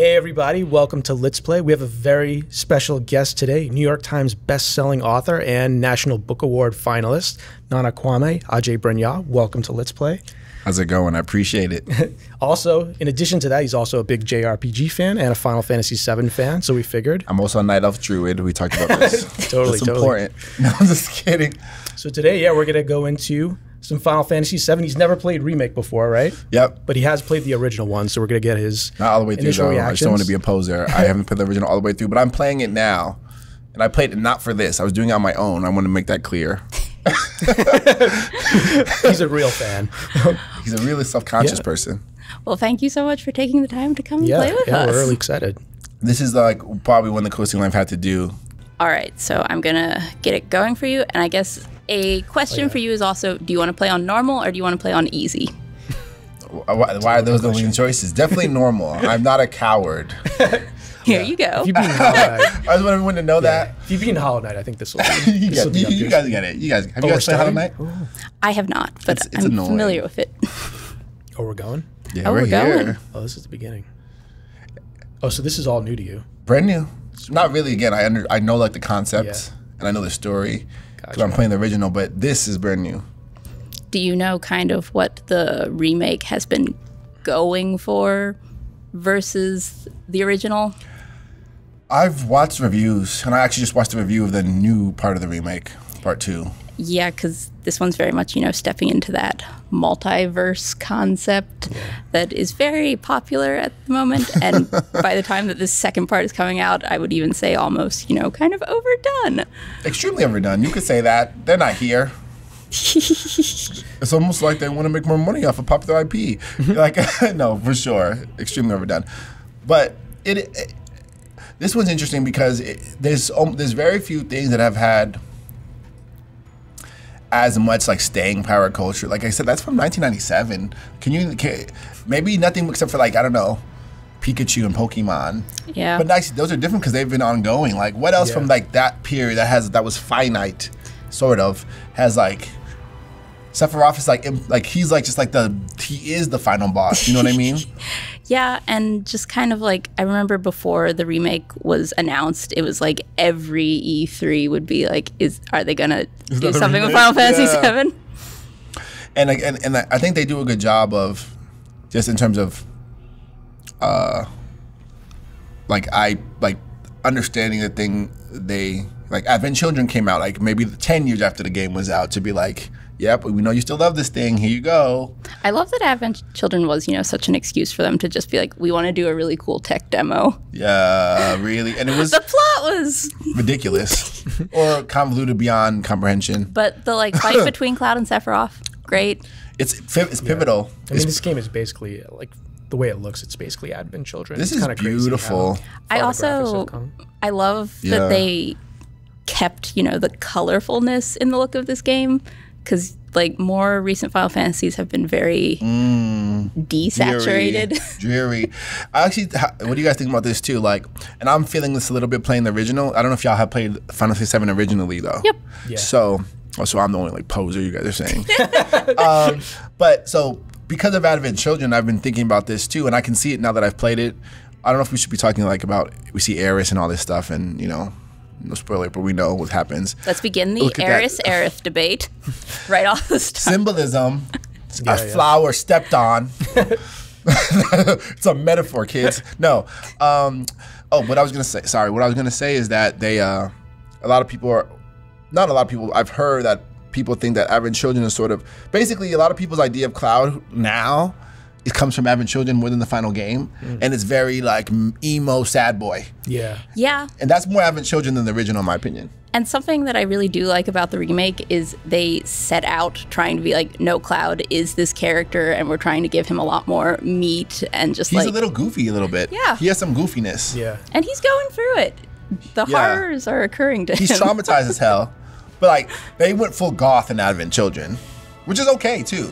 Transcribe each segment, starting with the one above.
Hey, everybody, welcome to Lits Play. We have a very special guest today New York Times best-selling author and National Book Award finalist, Nana Kwame Adjei Brenyah. Welcome to Lits Play. How's it going? I appreciate it. also, in addition to that, he's also a big JRPG fan and a Final Fantasy VII fan, so we figured. I'm also a Night Elf Druid. We talked about this. totally, That's totally. important. No, I'm just kidding. So today, yeah, we're going to go into some Final Fantasy VII. He's never played Remake before, right? Yep. But he has played the original one, so we're going to get his Not all the way through, initial though. I reactions. just don't want to be a poser. I haven't played the original all the way through, but I'm playing it now. And I played it not for this. I was doing it on my own. I want to make that clear. He's a real fan. He's a really self conscious Yeah. person. Well, thank you so much for taking the time to come and play with yeah, us. we're really excited. This is like probably one of the coolest things I've had to do. All right, so I'm gonna get it going for you, and I guess a question oh, for you is also: Do you want to play on normal or do you want to play on easy? Why, why are those the only choices? Definitely normal. I'm not a coward. Here you go. If you beat Knight, I just want everyone to know that. if you beat Hollow Knight, I think this will be. You, this get, be you, up you your guys get it. You guys have you oh, we're guys played Hollow starting? Knight? I have not, but It's- it's I'm annoying. familiar with it. Oh, we're going. Yeah, Oh, we're, we're going. here. Oh, this is the beginning. Oh, so this is all new to you. brand new. Not really. Again, I under I know like the concept Yeah. and I know the story because I'm playing the original, but this is brand new. Do you know kind of what the remake has been going for versus the original? I've watched reviews, and I actually just watched a review of the new part of the remake, part two. Yeah, because this one's very much, you know, stepping into that multiverse concept that is very popular at the moment. And by the time that this second part is coming out, I would even say almost, you know, kind of overdone. Extremely overdone. You could say that. They're not here. it's almost like they want to make more money off of popular IP. like, no, for sure. Extremely overdone. But it, it this one's interesting because it, there's um, there's very few things that have had as much like staying power culture. Like I said, that's from 1997. Can you can, maybe nothing except for like I don't know, Pikachu and Pokemon. Yeah. But actually, those are different because they've been ongoing. Like what else Yeah. from like that period that has that was finite, sort of has like. Sephiroth is like like he's like just like the he is the final boss. You know what I mean? Yeah, and just kind of like I remember before the remake was announced, it was like every E3 would be like, "Is are they gonna do something with? Final Fantasy Yeah. VII?" and and and I think they do a good job of just in terms of uh like I like understanding the thing they like Advent Children came out like maybe 10 years after the game was out to be like yep we know you still love this thing here you go I love that Advent Children was, you know, such an excuse for them to just be like, "We want to do a really cool tech demo." yeah really and it was The plot was, ridiculous or convoluted beyond comprehension but the like fight between Cloud and Sephiroth, great. it's it's pivotal I mean, It's- this game is basically uh, like the way it looks. It's basically Advent Children. This It's is kinda crazy beautiful. I far the graphics also. I love Yeah. that they kept, you know, the colorfulness in the look of this game because like more recent Final Fantasies have been very desaturated. Dreary. dreary. I actually, ha- what do you guys think about this too? Like, and I'm feeling this a little bit playing the original. I don't know if y'all have played Final Fantasy VII originally though. Yep. Yeah. So, oh, so I'm the only like poser you guys are saying. um, but so because of Advent Children, I've been thinking about this too, and I can see it now that I've played it. I don't know if we should be talking like about we see Eris and all this stuff, and you know, no spoiler, but we know what happens. Let's begin the Look at that. Eris Aerith debate right off the start. Symbolism. Yeah, a yeah. flower stepped on. it's a metaphor, kids. No. Um, oh, what I was gonna say. Sorry, what I was gonna say is that they, uh, a lot of people are, not a lot of people. I've heard that people think that Advent Children is sort of basically a lot of people's idea of Cloud now. It comes from Advent Children more than the final game, mm. and it's very like emo sad boy, Yeah. Yeah. and that's more Advent Children than the original, in my opinion. And something that I really do like about the remake is they set out trying to be like, no, Cloud is this character, and we're trying to give him a lot more meat and just like He's like, a little goofy, a little bit. Yeah. he has some goofiness. Yeah. and he's going through it. The Yeah. horrors are occurring to He's him. He's traumatized as hell. But like they went full goth in Advent Children, which is okay too.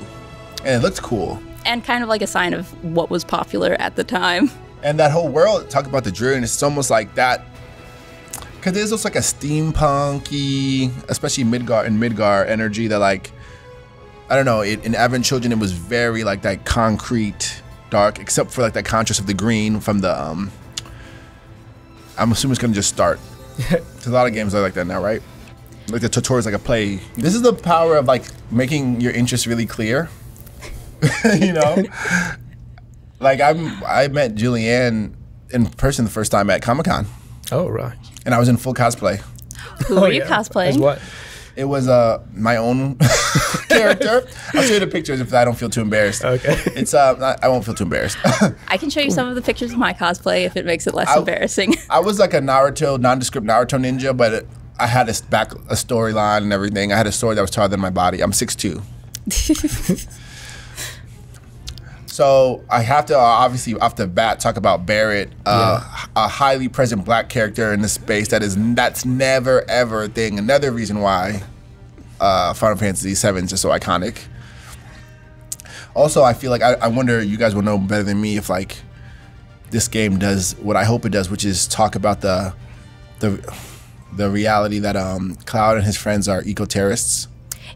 And it looks cool. And kind of like a sign of what was popular at the time. And that whole world, talk about the dreariness, it's almost like that. Cause there's also like a steampunky, especially Midgar and Midgar energy that like, I don't know, it, in Advent Children it was very like that concrete dark, except for like that contrast of the green from the. um I'm assuming it's gonna just start. Because a lot of games are like that now, right? Like the tutorial is like a play. This is the power of like making your interest really clear. you know, like I'm I met Julianne in person the first time at Comic Con, Oh right. and I was in full cosplay. Who were you Oh, yeah. As what? It was uh my own character. I'll show you the pictures if I don't feel too embarrassed. Okay. It's uh I- I won't feel too embarrassed. I can show you some of the pictures of my cosplay if it makes it less I- embarrassing. I was like a Naruto nondescript Naruto ninja, but it, I had a s- back a storyline and everything. I had a story that was taller than my body. I'm 6'2". So I have to uh, obviously off the bat talk about Barrett, uh, a highly present black character in the space that is that's never ever a thing. Another reason why uh, Final Fantasy VII is just so iconic. Also, I feel like I, I wonder you guys will know better than me if like this game does what I hope it does, which is talk about the the the reality that um, Cloud and his friends are eco terrorists.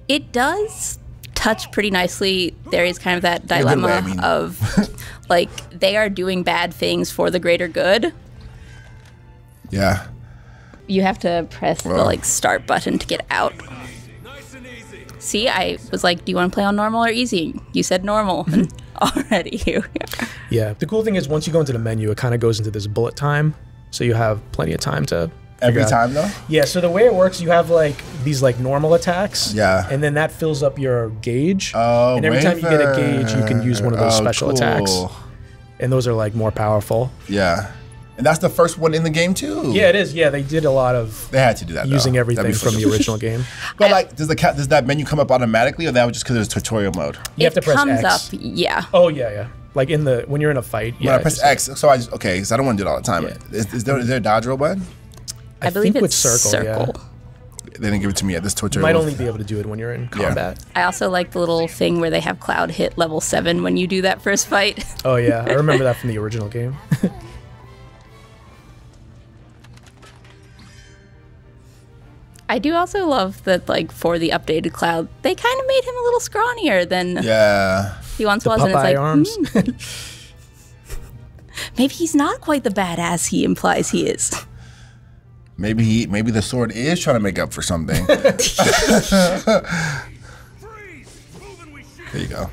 It does touch pretty nicely. There is kind of that dilemma way, I mean. of like they are doing bad things for the greater good. Yeah. You have to press the like start button to get out. See, I was like, "Do you want to play on normal or easy?" You said normal, and already you. Yeah. The cool thing is once you go into the menu, it kind of goes into this bullet time, so you have plenty of time to. Every time though. Yeah. So the way it works, you have like these like normal attacks. Yeah. And then that fills up your gauge. Oh, And every time you get a gauge, you can use one of those Oh, special attacks, and those are like more powerful. Yeah. And that's the first one in the game too. Yeah, it is. Yeah, they did a lot of They had to do that. using That'd everything from the original game. But like, does the cat does that menu come up automatically, or that was just because it was tutorial mode? You have it to press comes X. up, yeah. Oh yeah, yeah. Like in the when you're in a fight. When Yeah. I press just- X, so I just okay, because I don't want to do it all the time. Yeah. Is, is there is there a dodge roll button? I, believe think with it's circle, yeah. They didn't give it to me at this You tutorial. might only be able to do it when you're in combat. I also like the little thing where they have Cloud hit level seven when you do that first fight. Oh yeah, I remember that from the original game. I do also love that, like, for the updated Cloud, they kind of made him a little scrawnier than Yeah. he once The was. And it's like, arms. hmm, maybe he's not quite the badass he implies he is. Maybe he maybe the sword is trying to make up for something. there you go.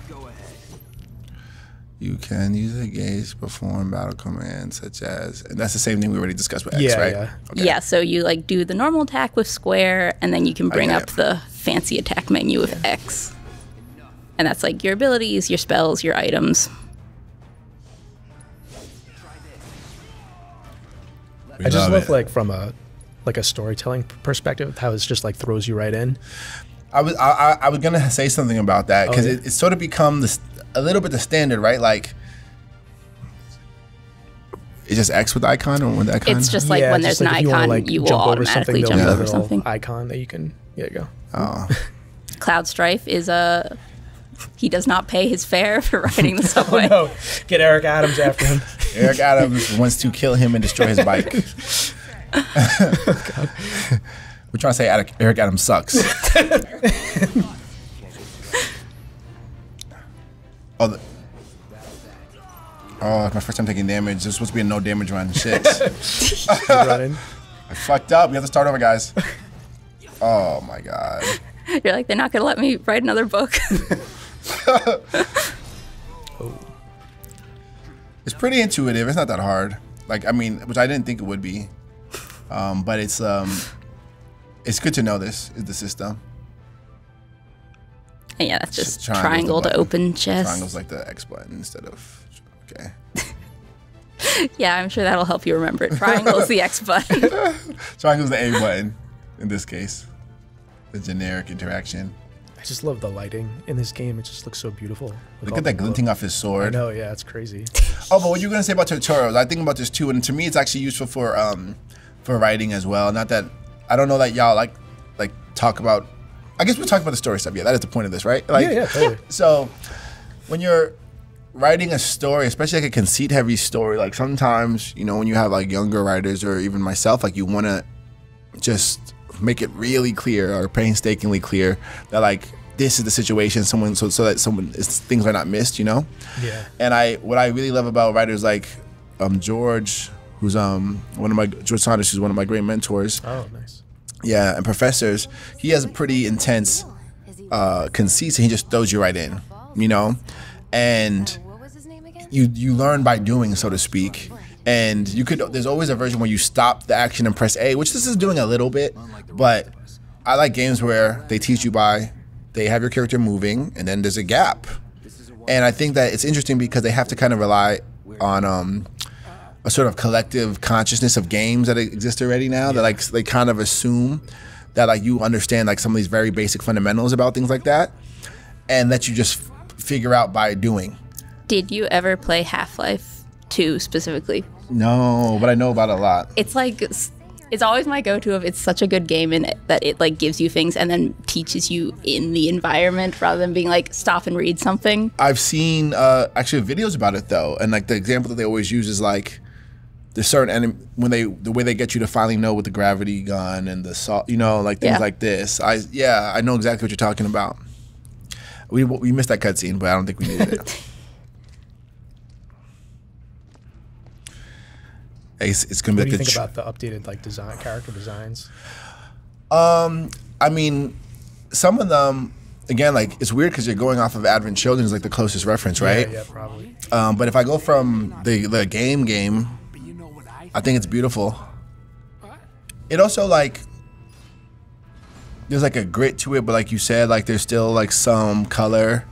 You can use a gauge to perform battle commands such as, and that's the same thing we already discussed with X, Yeah, right? yeah. Okay. Yeah, so you like do the normal attack with square, and then you can bring get up the fancy attack menu with X. And that's like your abilities, your spells, your items. We I just love, it. like from a like a storytelling perspective how it's just like throws you right in. I was I, I, I was gonna say something about that oh, because yeah. it, it's sort of become this a little bit the standard, right? Like, it's just X with icon or with icon. It's just like yeah, when there's like an if you wanna, icon, like, you will jump automatically jump there'll over something. Icon that you can. There you go. oh. Cloud Strife is a. He does not pay his fare for riding the oh, subway. No, get Eric Adams after him. Eric Adams wants to kill him and destroy his bike. We're trying to say Eric, Eric Adams sucks. oh, the, oh, it's my first time taking damage. There's supposed to be a no damage run. Shit. running. I fucked up. We have to start over, guys. Oh my god. You're like, they're not going to let me write another book. It's pretty intuitive. It's not that hard. Like I mean, which I didn't think it would be. Um, but it's um, it's good to know this is the system. yeah, that's just Triangle's the triangle to open chest. Triangle's like the X button instead of okay. Yeah, I'm sure that'll help you remember it. Triangle is the X button. Triangle's the A button in this case. The generic interaction. I just love the lighting in this game. It just looks so beautiful. Look at that the- glinting off his sword. I sword. know, yeah, it's crazy. Oh, but what you were gonna say about tutorials? I think about this too, and to me, it's actually useful for um for writing as well. Not that I don't know that y'all like like talk about. I guess we're talking about the story stuff. Yeah, that is the point of this, right? Like, yeah, yeah, totally. So when you're writing a story, especially like a conceit heavy story, like sometimes, you know, when you have like younger writers or even myself, like you wanna just make it really clear or painstakingly clear that like this is the situation, someone so so that someone is, things are not missed, you know. Yeah. And I what I really love about writers like um, George, who's um one of my George Saunders, who's one of my great mentors. Oh, nice. Yeah, and professors. He has a pretty intense uh, conceit, and he just throws you right in, you know. And What was his name again? you you learn by doing, so to speak. And you could there's always a version where you stop the action and press A, which this is doing a little bit, but I like games where they teach you by they have your character moving and then there's a gap. And I think that it's interesting because they have to kind of rely on um, a sort of collective consciousness of games that exist already now that like they kind of assume that like you understand like some of these very basic fundamentals about things like that and that you just f- figure out by doing. Did you ever play Half Life 2 specifically? No, but I know about it a lot. It's like it's always my go-to of it's such a good game in it that it like gives you things and then teaches you in the environment rather than being like stop and read something. I've seen uh, actually videos about it though, and like the example that they always use is like there's certain enemy when they the way they get you to finally know with the gravity gun and the salt, you know, like things Yeah. like this. I yeah, I know exactly what you're talking about. We we missed that cutscene, but I don't think we needed it. it's, it's gonna be What do like you the think tr- about the updated like design, character designs? Um, I mean, some of them, again, like it's weird because you're going off of Advent Children is like the closest reference, right? Yeah, yeah, probably. Um, but if I go from the the game game, I think it's beautiful. It also like there's like a grit to it, but like you said, like there's still like some color,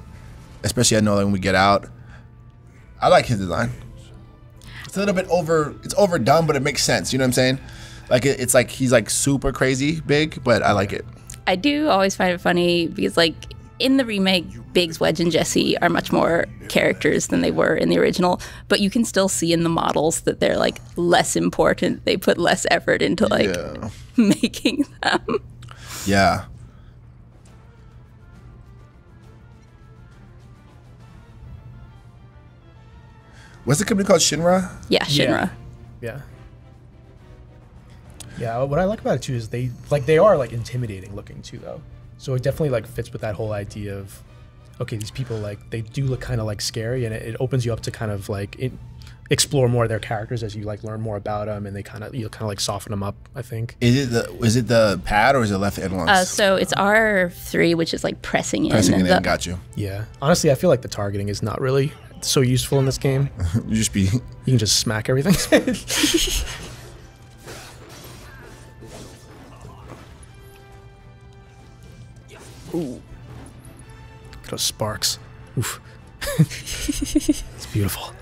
especially I know like when we get out. I like his design. It's a little bit over. It's overdone, but it makes sense. You know what I'm saying? Like it, it's like he's like super crazy big, but I like it. I do always find it funny because like in the remake, Biggs, Wedge, and Jesse are much more characters than they were in the original, but you can still see in the models that they're like less important. They put less effort into like Yeah. making them. Yeah. What's the company called? Shinra? Yeah, Shinra. Yeah. Yeah, what I like about it too is they like they are like intimidating looking too though. So it definitely like fits with that whole idea of okay, these people like they do look kind of like scary and it, it opens you up to kind of like it, explore more of their characters as you like learn more about them and they kind of you kind of like soften them up, I think. Is it the is it the pad or is it left and once? Uh, so it's R three, which is like pressing in. Pressing it the- in, got you. Yeah. Honestly, I feel like the targeting is not really so useful in this game. You just be You can just smack everything. Ooh. Look at those sparks. Oof. it's beautiful.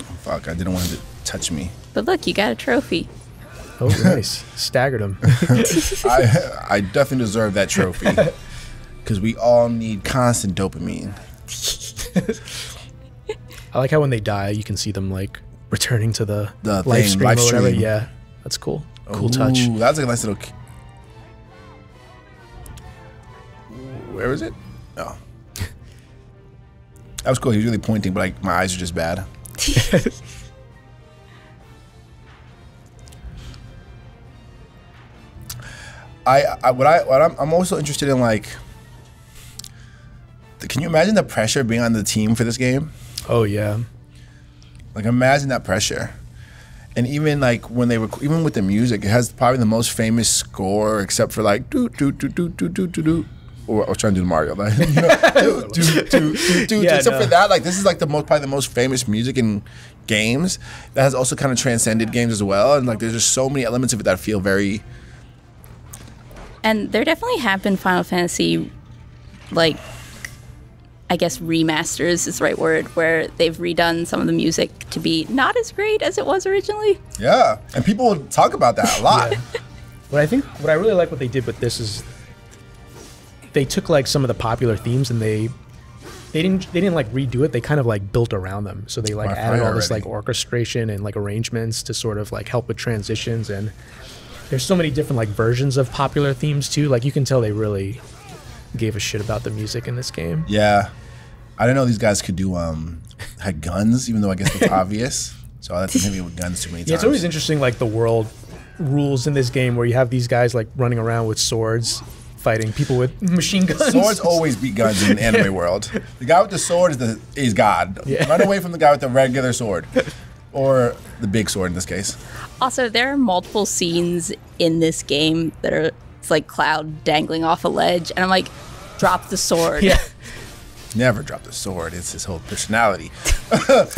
Oh, fuck. I didn't want him to touch me. But look, you got a trophy. Oh, nice. Staggered him. I I definitely deserve that trophy because we all need constant dopamine. I like how when they die, you can see them like returning to the, The live thing, stream live or whatever. stream. Yeah, that's cool. Cool touch. Ooh, That's a nice little. Where is it? Oh. That was cool. He was really pointing, but like my eyes are just bad. I, I what I what I'm, I'm also interested in like. Can you imagine the pressure being on the team for this game? Oh yeah. Like imagine that pressure. And even like when they were even with the music, it has probably the most famous score except for like do do do do do do do do. Or I was trying to do the Mario, like you know, do, do, do, do, do. Yeah, except no. for that, like this is like the most probably the most famous music in games that has also kind of transcended games as well. And like there's just so many elements of it that feel very And there definitely have been Final Fantasy, like, I guess remasters is the right word, where they've redone some of the music to be not as great as it was originally. yeah. And people talk about that a lot. Yeah. What I think, what I really like what they did with this is they took like some of the popular themes and they they didn't they didn't like redo it. They kind of like built around them. So they like By added all fire this already. like orchestration and like arrangements to sort of like help with transitions and there's so many different like versions of popular themes too. Like you can tell they really gave a shit about the music in this game. Yeah. I didn't know these guys could do um had guns, even though I guess it's obvious. So I let them hit me with guns too many times. Yeah, it's always interesting, like the world rules in this game where you have these guys like running around with swords, fighting people with machine guns. Swords always beat guns in the anime world. The guy with the sword is the is God. Yeah. Run away from the guy with the regular sword, or the big sword in this case. Also, there are multiple scenes in this game that are it's like Cloud dangling off a ledge, and I'm like, drop the sword. yeah, Never drop the sword. It's his whole personality. if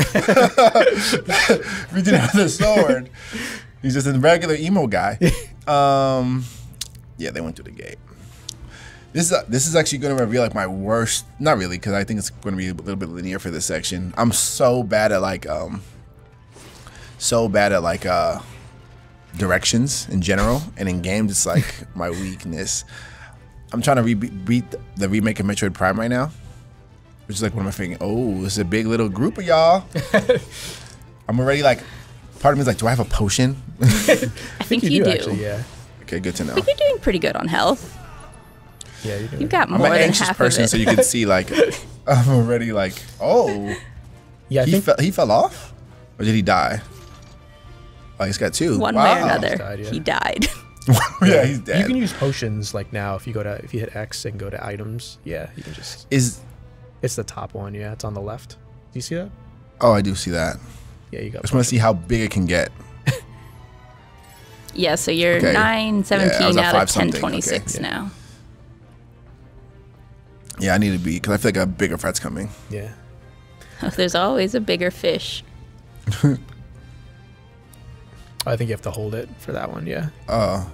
he didn't have the sword, he's just a regular emo guy. Um, yeah, they went through the gate. This is this is actually going to reveal like my worst. Not really, because I think it's going to be a little bit linear for this section. I'm so bad at like um, so bad at like uh, directions in general, and in games it's like my weakness. I'm trying to re- beat the remake of Metroid Prime right now, which is like one of my favorite. Oh, it's a big little group of y'all. I'm already like, part of me is like, do I have a potion? I think you, do. actually. Yeah, okay, good to know. You're doing pretty good on health. yeah, you do. You've got I'm more an than anxious half person, of it. so you can see like, I'm already like, oh, Yeah, I he think fell, he fell off, or did he die? Oh, he's got two. One wow. way or another, died, yeah. he died. yeah, he's dead. you can use potions like now if you go to if you hit X and go to items. Yeah, you can just. is It's the top one. Yeah, it's on the left. Do you see that? oh, I do see that. Yeah, you I just want to see how big it can get. yeah, so you're Okay. nine Yeah, I was seventeen at out of something, ten twenty six okay. now. Yeah, I need to be because I feel like a bigger threat's coming. Yeah. There's always a bigger fish. I think you have to hold it for that one. Yeah. Oh,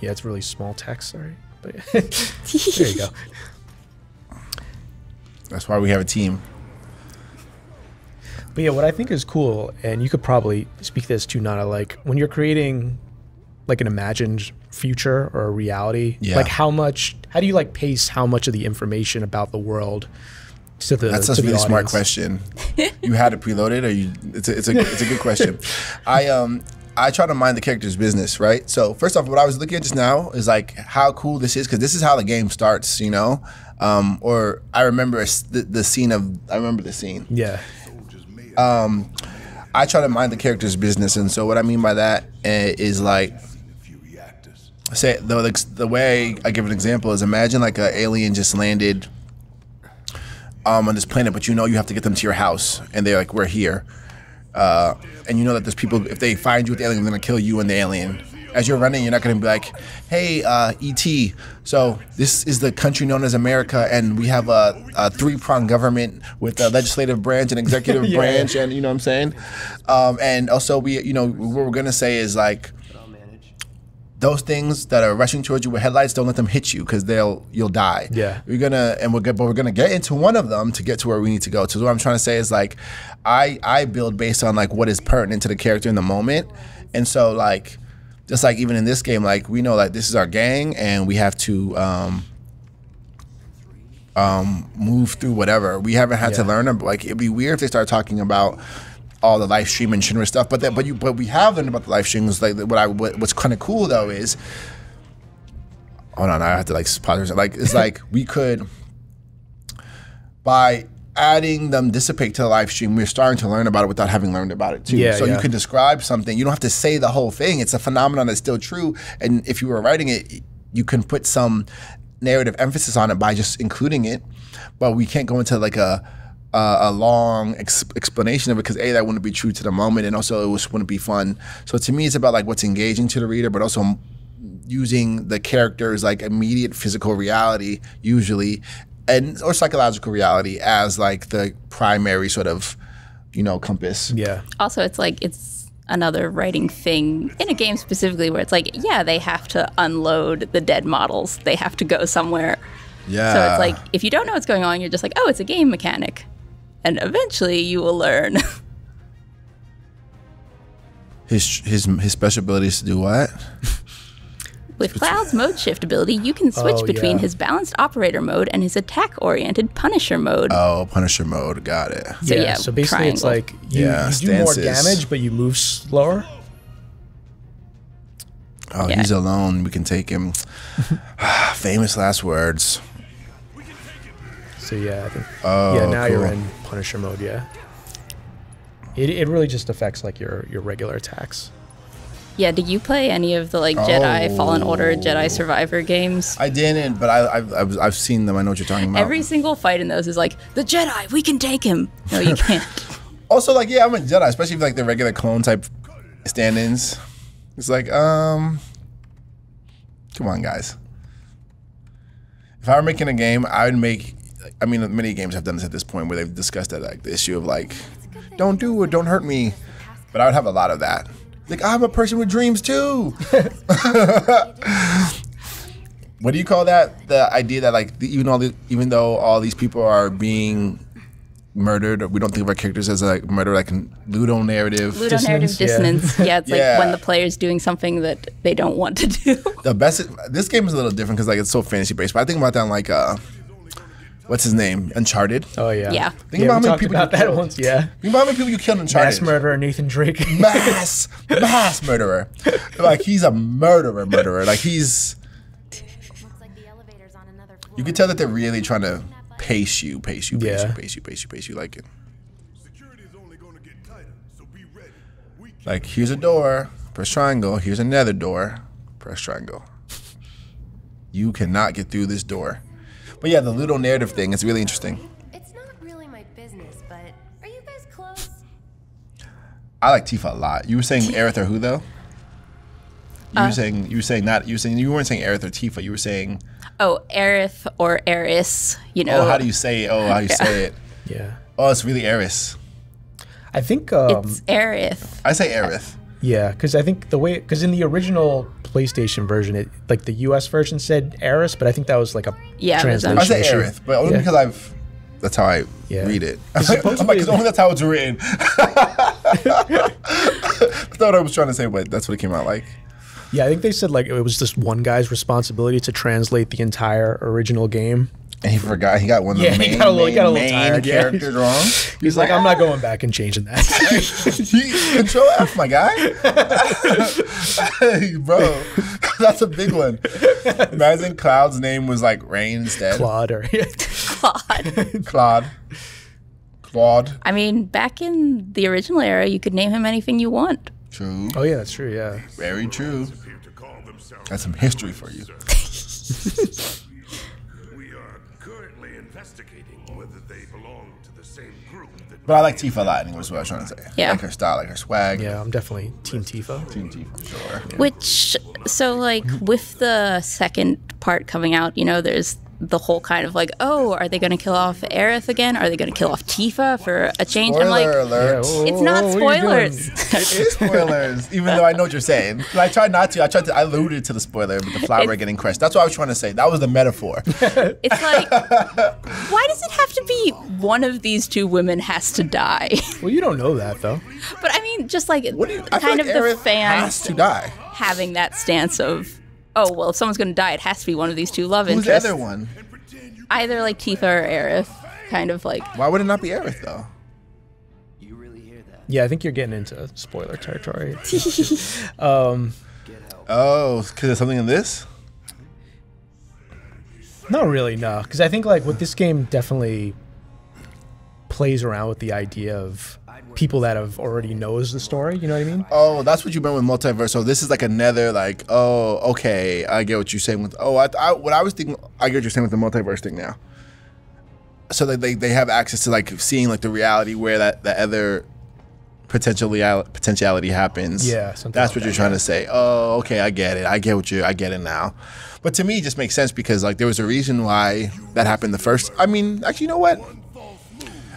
Yeah, it's really small text. Sorry, but there you go. that's why we have a team. But yeah, what I think is cool, and you could probably speak this to Nana, like when you're creating like an imagined future or a reality, Yeah. like how much, how do you like pace how much of the information about the world to the That's to a the really smart question. you had it preloaded, or you? It's a, it's a it's a good question. I um I try to mind the character's business, right? So first off, what I was looking at just now is like how cool this is because this is how the game starts, you know. Um, or I remember the, the scene of I remember the scene. Yeah, I try to mind the character's business, and so what I mean by that eh, like say the like, the way I give an example is imagine like an alien just landed um, on this planet, but you know you have to get them to your house, and they're like, "We're here," uh, and you know that there's people. If they find you with the alien, they're gonna kill you and the alien. As you're running, you're not gonna be like, "Hey, uh, ET, so this is the country known as America, and we have a, a three-pronged government with a legislative branch and executive Yeah. branch, and you know what I'm saying." Um, and also, we, you know, what we're gonna say is like, those things that are rushing towards you with headlights, don't let them hit you because they'll you'll die. Yeah. we're gonna and we're good, but we're gonna get into one of them to get to where we need to go. So what I'm trying to say is like, I I build based on like what is pertinent to the character in the moment, and so like, just like even in this game, like we know like this is our gang and we have to um um move through whatever. We haven't had to Yeah. learn. ab- Like it'd be weird if they start talking about all the Lifestream and Shinra stuff. But that, but you, but we have learned about the Lifestreams. Like what I, what, what's kind of cool though is, hold on, I have to like pause. Like it's like we could, by adding them dissipate to the Lifestream, we're starting to learn about it without having learned about it too. Yeah, so you can describe something. You don't have to say the whole thing. It's a phenomenon that's still true. And if you were writing it, you can put some narrative emphasis on it by just including it. But we can't go into like a a, a long ex- explanation of it because a that wouldn't be true to the moment, and also it just wouldn't be fun. So to me, it's about like what's engaging to the reader, but also using the characters like immediate physical reality usually and or psychological reality as like the primary sort of you know compass yeah, Also, it's like it's another writing thing in a game specifically where it's like, yeah, they have to unload the dead models. They have to go somewhere. yeah So it's like if you don't know what's going on, you're just like, oh, it's a game mechanic. And eventually you will learn. his his his special ability is to do what With Cloud's mode shift ability, you can oh, switch Oh, between yeah. his balanced operator mode and his attack oriented Punisher mode. oh punisher mode got it So, yeah. yeah, So basically, it's like you, Yeah, you do more damage, but you move slower. oh Yeah. he's alone we can take him famous last words So yeah, I think. Oh, yeah, now you're in Punisher mode. Yeah. It, it really just affects like your your regular attacks. Yeah, did you play any of the like Jedi Fallen Order, Oh. Jedi Survivor games? I didn't, but I, I've, I've I've seen them. I know what you're talking about. Every single fight in those is like the Jedi, we can take him. No, you can't. also, like, yeah, I'm a Jedi, especially if like the regular clone type stand-ins. It's like, um, come on, guys. If I were making a game, I would make. I mean, many games have done this at this point where they've discussed that, like the issue of like, don't do it, don't hurt me. But I would have a lot of that. Like, I'm a person with dreams too. what do you call that? The idea that like, even all the, even though all these people are being murdered, we don't think of our characters as like murder, like a ludo narrative. Ludo narrative Dissonance, dissonance. Yeah, it's like Yeah. when the player's doing something that they don't want to do. the best this game is a little different because like it's so fantasy based but i think about that in like uh what's his name uncharted Oh yeah. Yeah. Think yeah, about how many people about you that killed. once. Yeah. think about how many people you killed in uncharted Mass murderer Nathan Drake. mass mass murderer like he's a murderer murderer like he's Looks like the elevator's on another floor. you can tell that they're really trying to pace you pace you pace Yeah. you pace you pace you pace you like Security is only going to get tighter, so be ready. We like here's a door press triangle here's another door press triangle you cannot get through this door but yeah the ludo narrative thing is really interesting It's not really my business, but are you guys close? I like Tifa a lot. You were saying Aerith or who though? You Uh, were saying you were saying not you were saying you weren't saying Aerith or Tifa. You were saying oh, Aerith or Eris, you know. oh how do you say it? Oh how do you say it? yeah. Oh it's really Eris. I think um, It's Aerith. I say Aerith. Yeah, because I think the way because in the original PlayStation version, it like the US version said Eris, but I think that was like a Yeah, translation I say issue. Aerith, but only Yeah. because I've that's how I Yeah. read it. It's I'm like, only that's how it's written. that's not what I was trying to say, but that's what it came out like. Yeah, I think they said like it was just one guy's responsibility to translate the entire original game. And he forgot he got one of Yeah, the he main, got a little- main, got a little main tired, yeah. characters wrong. He's like, I'm not going back and changing that. He- Control F, my guy. hey, bro, that's a big one. Imagine Cloud's name was like Rain instead. Claude or God. Claude. Claude. I mean, back in the original era, you could name him anything you want. True. oh yeah, that's true. Yeah, Very true. appear to call themselves. That's some history for you. But I like Tifa a lot. Anyway, is what I was trying to say. I Yeah. like her style, like her swag. yeah, I'm definitely Team Tifa. Team Tifa for sure. Which, so like with the second part coming out, you know, there's the whole kind of like, oh, are they going to kill off Aerith again? Are they going to kill off Tifa for a change? I'm Spoiler like, alert. whoa, it's not whoa, what are you doing? spoilers. It is spoilers, even though I know what you're saying. But I tried not to. I tried to. I alluded to the spoiler with the flower getting crushed. That's what I was trying to say. That was the metaphor. it's like, why does it have to be one of these two women has to die? Well, you don't know that though. but I mean, just like What do you? I feel kind like of the Aerith fans has to die. having that stance of, oh, well, if someone's going to die, it has to be one of these two love Who's the interests. other one? Either like Tifa or Aerith. Kind of like, Why would it not be Aerith though? You really hear that. Yeah, I think you're getting into spoiler territory. um, Oh, because there's something in this. not really, no, because I think like what this game definitely plays around with the idea of people that have already knows the story. You know what I mean? Oh, that's what you meant with multiverse. So this is like another like. Oh, okay. I get what you're saying with. Oh, I, I what I was thinking. I get what you're saying with the multiverse thing now. So that they, they have access to like seeing like the reality where that the other potentially uh, potentiality happens. Yeah, something that's like what that, you're trying yeah. to say. Oh, okay, I get it. I get what you. I get it now. But to me, it just makes sense because like there was a reason why that happened the first. I mean, actually, you know what?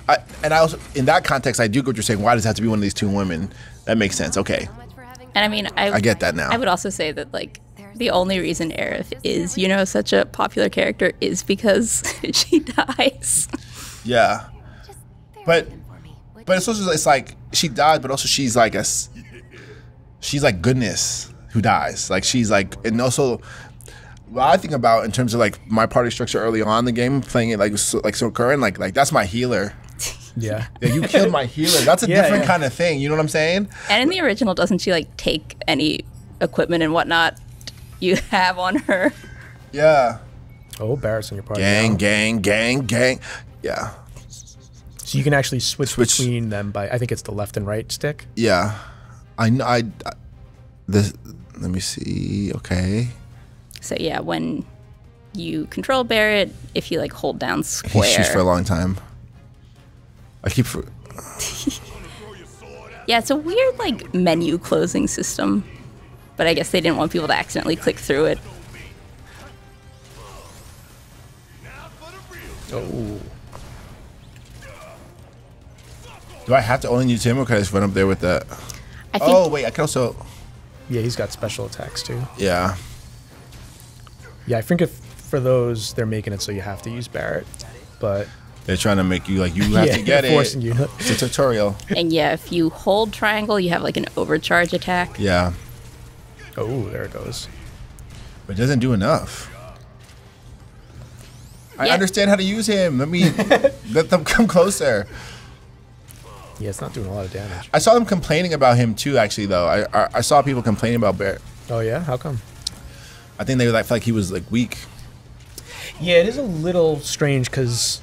I, and I also, in that context, I do get what you're saying. Why does it have to be one of these two women? That makes sense. Okay, How much for having and I mean, I, I get that now. I would also say that like the only reason Aerith is, you know, such a popular character is because she dies. yeah, But- with him for me, would but it's also it's like she dies, but also she's like a, she's like goodness who dies. Like she's like, and also. What I think about in terms of like my party structure early on in the game, playing it like so, like so current, like like that's my healer. Yeah. Yeah, you killed my healer. That's a Yeah, different yeah. kind of thing. You know what I'm saying? And in the original, doesn't she like take any equipment and whatnot you have on her? Yeah. Oh, Barrett's in your party. Gang, now. gang, gang, gang. Yeah. So you can actually switch, Switch. between them by I think it's the left and right stick. Yeah, I kn- I, I this. Let me see. Okay, So yeah, when you control Barrett, if you like hold down he square, shoots for a long time. I keep. for- yeah, it's a weird like menu closing system. But I guess they didn't want people to accidentally click through it. Oh, Do I have to only use him, or can I just run up there with that? I think Oh wait, I can also. yeah, he's got special attacks too. Yeah, Yeah, I think if for those they're making it so you have to use Barrett, but they're trying to make you like you have yeah, to get they're it. forcing you. It's a tutorial. and yeah, if you hold triangle, you have like an overcharge attack. Yeah, Oh, there it goes. but it doesn't do enough. I Yeah. understand how to use him. Let me let them come closer. Yeah, it's not doing a lot of damage. I saw them complaining about him too. Actually, though, I I, I saw people complaining about Barrett. Oh yeah, how come? I think they like felt like he was like weak. Yeah, it is a little strange because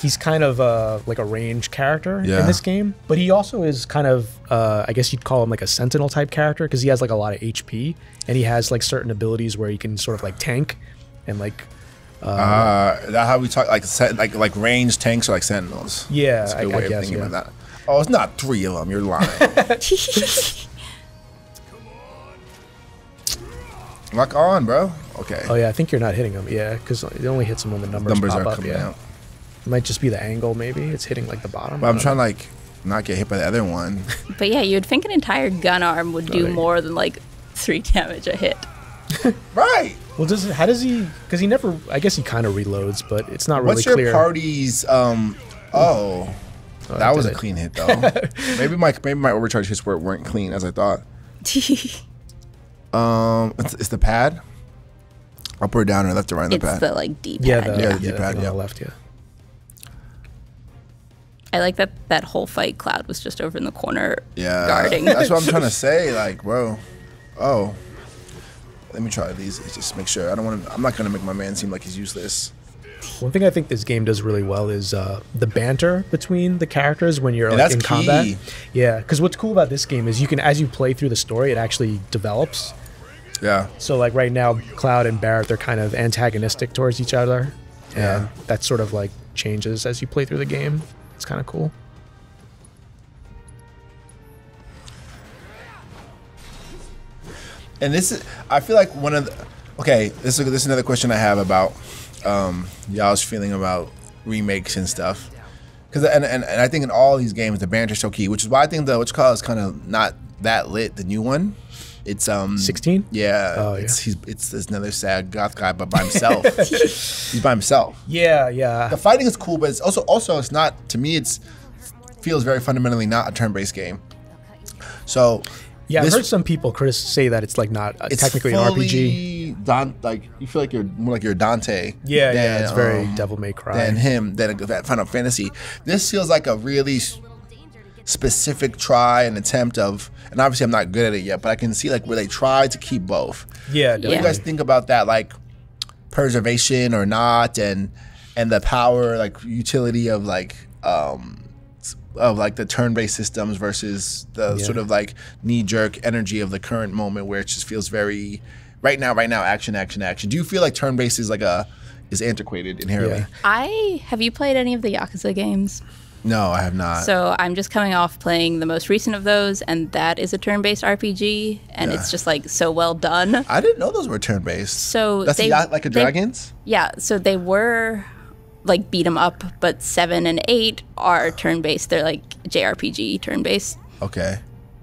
he's kind of uh, like a range character Yeah. in this game, but he also is kind of, uh, I guess you'd call him like a sentinel type character because he has like a lot of HP and he has like certain abilities where he can sort of like tank and like, Uh, that how we talk like like like ranged tanks or like sentinels. yeah, That's a I, good I way of guess, thinking yeah. about that. Oh, it's not three of them. You're lying. Lock on, bro. Okay. Oh yeah, I think you're not hitting him. Yeah, because it only hits him when the numbers, Numbers pop are up. coming yeah, out. It might just be the angle. Maybe it's hitting like the bottom. But I I'm trying to like not get hit by the other one. But yeah, you'd think an entire gun arm would do there you more than like three damage a hit. right. Well, does it, how does he? Because he never. I guess he kind of reloads, but it's not really What's your clear. party's um? Oh, that that was did a it. clean hit though. maybe my maybe my overcharge hits were, weren't clean as I thought. Um, it's, it's the pad. Up or down or left or right on the it's pad. the like D pad. yeah, the, yeah. Yeah, yeah, the the D-pad, on yeah. the left. Yeah. I like that that whole fight. Cloud was just over in the corner Yeah, guarding. That's what I'm trying to say. Like, bro. Oh, let me try these. Just make sure. I don't want to. I'm not gonna make my man seem like he's useless. One thing I think this game does really well is uh, the banter between the characters when you're like that's in key. combat. Yeah, because what's cool about this game is you can, as you play through the story, it actually develops. Yeah. So like right now, Cloud and Barrett they're kind of antagonistic towards each other, Yeah. and that sort of like changes as you play through the game. It's kind of cool. And this is. I feel like one of the. Okay, this is this is another question I have about um, y'all's feeling about remakes and stuff. Because and, and and I think in all these games the banter's so key, which is why I think the what you call is kind of not that lit. The new one, it's um 16? Yeah, Oh, it's he's it's this another sad goth guy, but by himself. he's by himself. Yeah, yeah. The fighting is cool, but it's also also it's not to me. It's feels very fundamentally not a turn-based game. So Yeah, I've heard some people critic say that it's like not uh, it's technically an RPG. Don, like you feel like you're more like you're Dante. Yeah, yeah, than, it's very um, Devil May Cry. than him than a Final Fantasy. This feels like a really specific try and attempt of, and obviously I'm not good at it yet, but I can see like where they try to keep both. yeah, What do you guys think about that, like preservation or not, and and the power, like utility of like um of like the turn-based systems versus the Yeah. sort of like knee-jerk energy of the current moment, where it just feels very right now, right now, action, action, action. Do you feel like turn-based is like a is antiquated inherently? Yeah. I have you played any of the Yakuza games? No, I have not. So I'm just coming off playing the most recent of those, and that is a turn-based RPG, and it's just like so well done. I didn't know those were turn-based. So That's they, a, yacht like a they- dragons. Yeah, so they were like beat 'em up, but seven and eight are turn-based. They're like JRPG turn-based, Okay.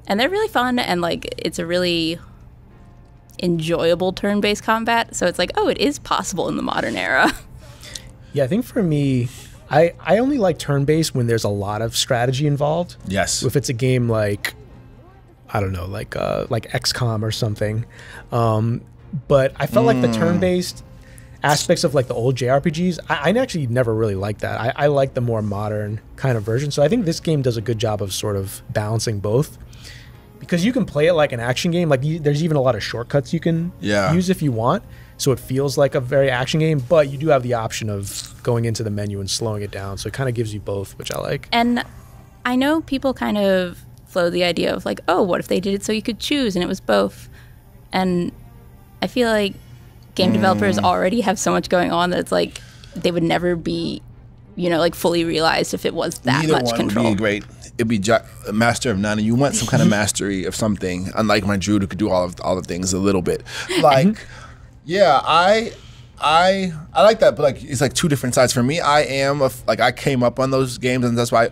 and they're really fun, and like it's a really enjoyable turn-based combat. So it's like, oh, it is possible in the modern era. Yeah, I think for me, I I only like turn based when there's a lot of strategy involved. Yes. If it's a game like I don't know, like uh like XCOM or something. Um but I felt like the turn based aspects of like the old JRPGs, I, I actually never really liked that. I, I like the more modern kind of version. So I think this game does a good job of sort of balancing both. Because you can play it like an action game, like you, there's even a lot of shortcuts you can Yeah. use if you want. So it feels like a very action game. But you do have the option of going into the menu and slowing it down, so it kind of gives you both, which I like. And I know people kind of flow the idea of like, oh, what if they did it so you could choose and it was both? And I feel like game hmm. developers already have so much going on that it's like they would never be, you know, like fully realized if it was that Either much one control. would be great. It'd be ja- master of none, and you want some kind of mastery of something. Unlike my druid, who could do all of all the things a little bit. Like, yeah, I, I, I like that. But like, it's like two different sides for me. I am a like I came up on those games, and that's why.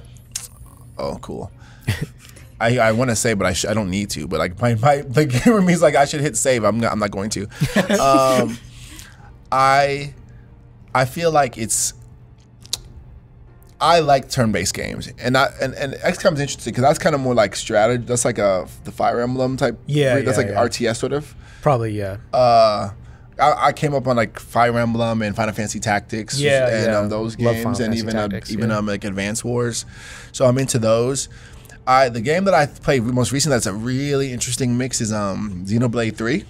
oh, cool. I, I want to say, but I, sh- I don't need to. But like my, my the gamer me is like I should hit save. I'm not, I'm not going to. Um, I I feel like it's I like turn-based games, and I, and and XCOM is interesting because that's kind of more like strategy. That's like a the Fire Emblem type. Yeah, that's yeah, like yeah. RTS sort of. Probably, yeah. Uh, I, I came up on like Fire Emblem and Final Fantasy Tactics. Yeah, and yeah. um, those Love games, Final and Fantasy even um, even yeah. um, like Advance Wars. So I'm into those. I the game that I played most recently that's a really interesting mix is um Xenoblade Three.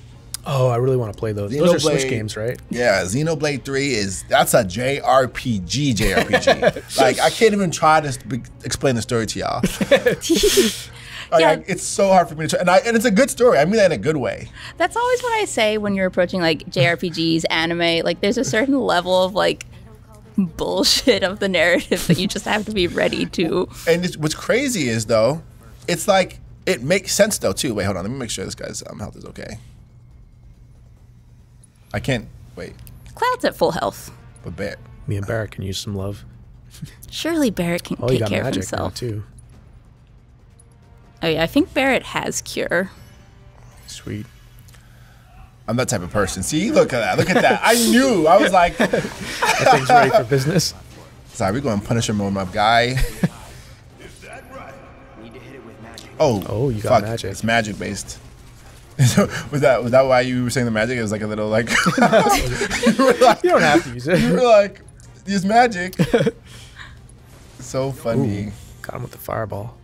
Oh, I really want to play those. Those are Switch games, right? Yeah, Xenoblade 3 is that's a JRPG JRPG. like I can't even try to sp- explain the story to y'all. Like, Yeah. I- it's so hard for me to try, and I, and it's a good story. I mean that in a good way. That's always what I say when you're approaching like JRPGs, anime. Like, there's a certain level of like bullshit of the narrative that you just have to be ready to. And it's, what's crazy is though, it's like it makes sense though too. Wait, hold on. Let me make sure this guy's um, health is okay. I can't wait, Cloud's at full health. but Bear. Me and Barrett can use some love. Surely Barrett can Oh, take got care of magic now himself. too. Oh yeah, I think Barrett has cure. Sweet. I'm that type of person. See, look at that. Look at that. I knew. I was like, That thing's ready for business. sorry, we're going Punisher mode, my guy. Oh, Oh, you got fuck, magic. It's magic based. So, was that was that why you were saying the magic? It was like a little like you were like You don't have to use it. you it. were like use magic. so funny. Got him with the fireball.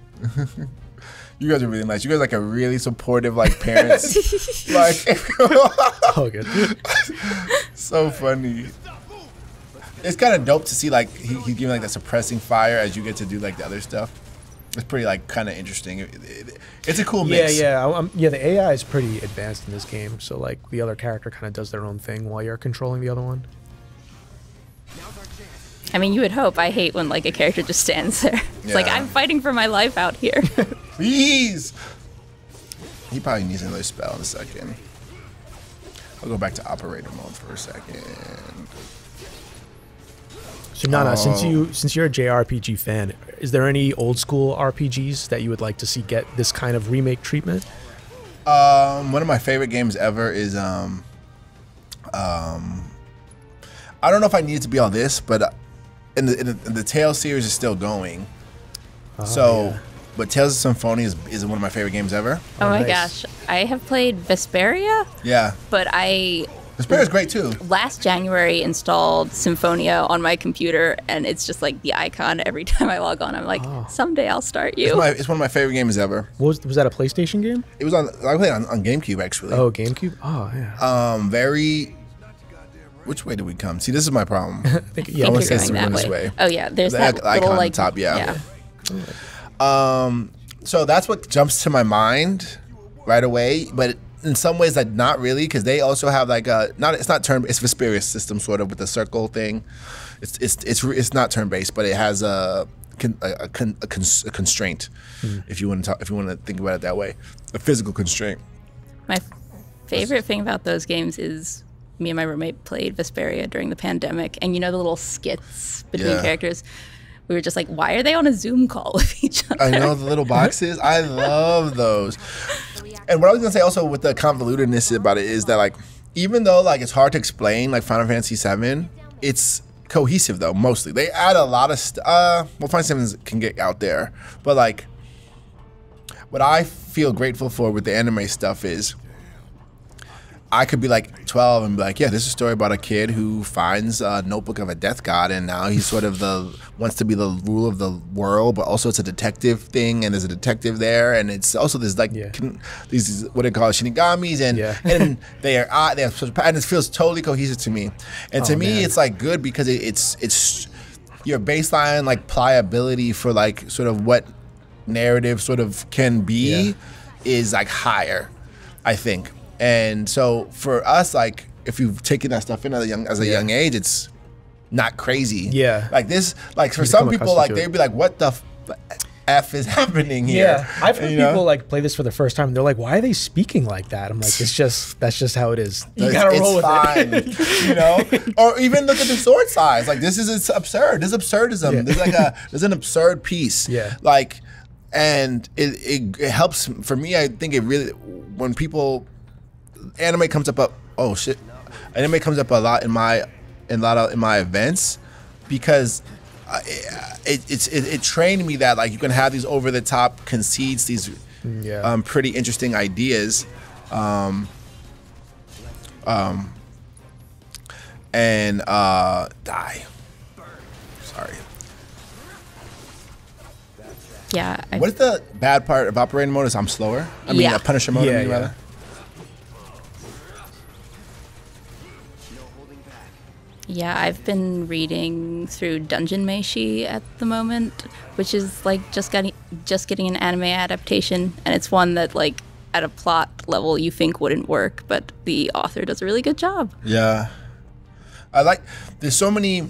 You guys are really nice. You guys are like a really supportive like parents. like Oh, good. so funny. It's kind of dope to see like he, he's giving like that suppressing fire as you get to do like the other stuff. It's pretty like kind of interesting. It- it- it's a cool Yeah, mix. yeah, um, yeah. The AI is pretty advanced in this game, so like the other character kind of does their own thing while you're controlling the other one. I mean, you would hope. I hate when like a character just stands there. It's like I'm fighting for my life out here. Please. He probably needs another spell in a second. I'll go back to operator mode for a second. So Nana, since Oh. you since you're a JRPG fan, is there any old school RPGs that you would like to see get this kind of remake treatment? Um, one of my favorite games ever is um, um, I don't know if I need it to be all this, but in the in the, in the Tales series is still going. so, Oh, yeah. but Tales of Symphonia is, is one of my favorite games ever. oh my nice. gosh, I have played Vesperia, Yeah, but I Vesperia is great too. last January installed Symphonia on my computer, and it's just like the icon every time I log on. I'm like, someday I'll start It's, you. my, it's one of my favorite games ever. Was was that a PlayStation game? It was on I played on, on GameCube actually. Oh, GameCube. Oh yeah. Um, very. Which way do we come? See, this is my problem. I think, I yeah. think wanna you're say going that this way. way. Oh yeah, there's The that icon on little the like top, yeah. yeah. Um, so that's what jumps to my mind right away. But in some ways, like not really, because they also have like a not. It's not turn. It's Vesperius system sort of with the circle thing. It's it's it's it's not turn based, but it has a a, a, con, a, cons, a constraint. If you want to talk, if you want to think about it that way, a physical constraint. My favorite thing about those games is me and my roommate played Vesperia during the pandemic, and you know the little skits between Yeah. characters. We were just like, why are they on a Zoom call with each other? I know the little boxes. I love those. And what I was gonna say also with the convolutedness about it is that like even though like it's hard to explain like Final Fantasy VII, it's cohesive though mostly. They add a lot of st- uh well Final Fantasy VII can get out there, but like what I feel grateful for with the anime stuff is I could be like 12 and be like, yeah, this is a story about a kid who finds a notebook of a death god, and now he's sort of the wants to be the rule of the world, but also it's a detective thing, and there's a detective there, and it's also there's like Yeah. con- these what they call shinigamis, and Yeah. and they are uh, they have and it feels totally cohesive to me, and to Oh, me man. it's like good because it, it's it's your baseline like pliability for like sort of what narrative sort of can be Yeah. is like higher, I think. And so for us, like if you've taken that stuff in at a young as a Yeah. young age, it's not crazy. Yeah. Like this, like for You some people, like they'd be like, "What the f, f is happening here?" Yeah, I've heard You know? people like play this for the first time. and They're like, "Why are they speaking like that?" I'm like, "It's just that's just how it is. You It's- gotta roll with fine, it." you know. Or even look at the sword size. Like this is it's absurd. This absurdism. Yeah. There's like a there's an absurd piece. Yeah. Like, and it, it it helps for me. I think it really when people anime comes up. up oh shit, anime comes up a lot in my in a lot of in my events because. uh, It, it, it trained me that like you can have these over the top conceits, these Yeah. um, pretty interesting ideas. Um, um, and uh, die. Sorry. Yeah. I, What is the bad part of operating mode? Is I'm slower. I mean, Yeah. uh, Punisher mode. I mean, yeah. rather. Yeah, I've been reading through Dungeon Meshi at the moment, which is like just getting just getting an anime adaptation, and it's one that like at a plot level you think wouldn't work, but the author does a really good job. Yeah. I like. There's so many.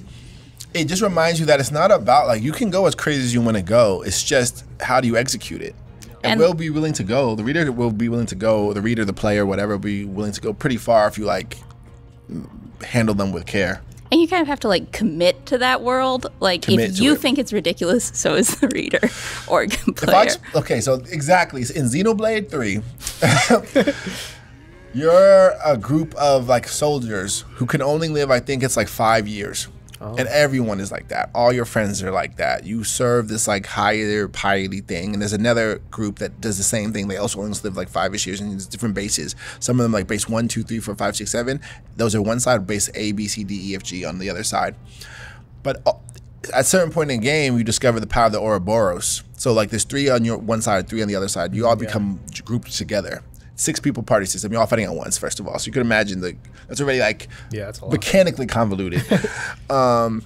It just reminds you that it's not about like you can go as crazy as you want to go. It's just how do you execute it. And, And- we'll be willing to go. The reader will be willing to go. The reader, the player, whatever, will be willing to go pretty far if you like handle them with care. And you kind of have to like commit to that world. Like Commit if you it. think it's ridiculous, so is the reader or I player. okay, so exactly in Xenoblade Three, you're a group of like soldiers who can only live, I think it's like five years, and everyone is like that. All your friends are like that. You serve this like higher piety thing, and there's another group that does the same thing. They also only live like five-ish years, and it's different bases. Some of them like base one, two, three, four, five, six, seven. Those are one side, base A, B, C, D, E, F, G on the other side. But uh, at a certain point in the game, you discover the power of the Ouroboros. So like there's three on your one side, three on the other side. You all become j- grouped together. Six people party system. You're all fighting at once, first of all. So you could imagine the that's already like Yeah, that's mechanically convoluted. um,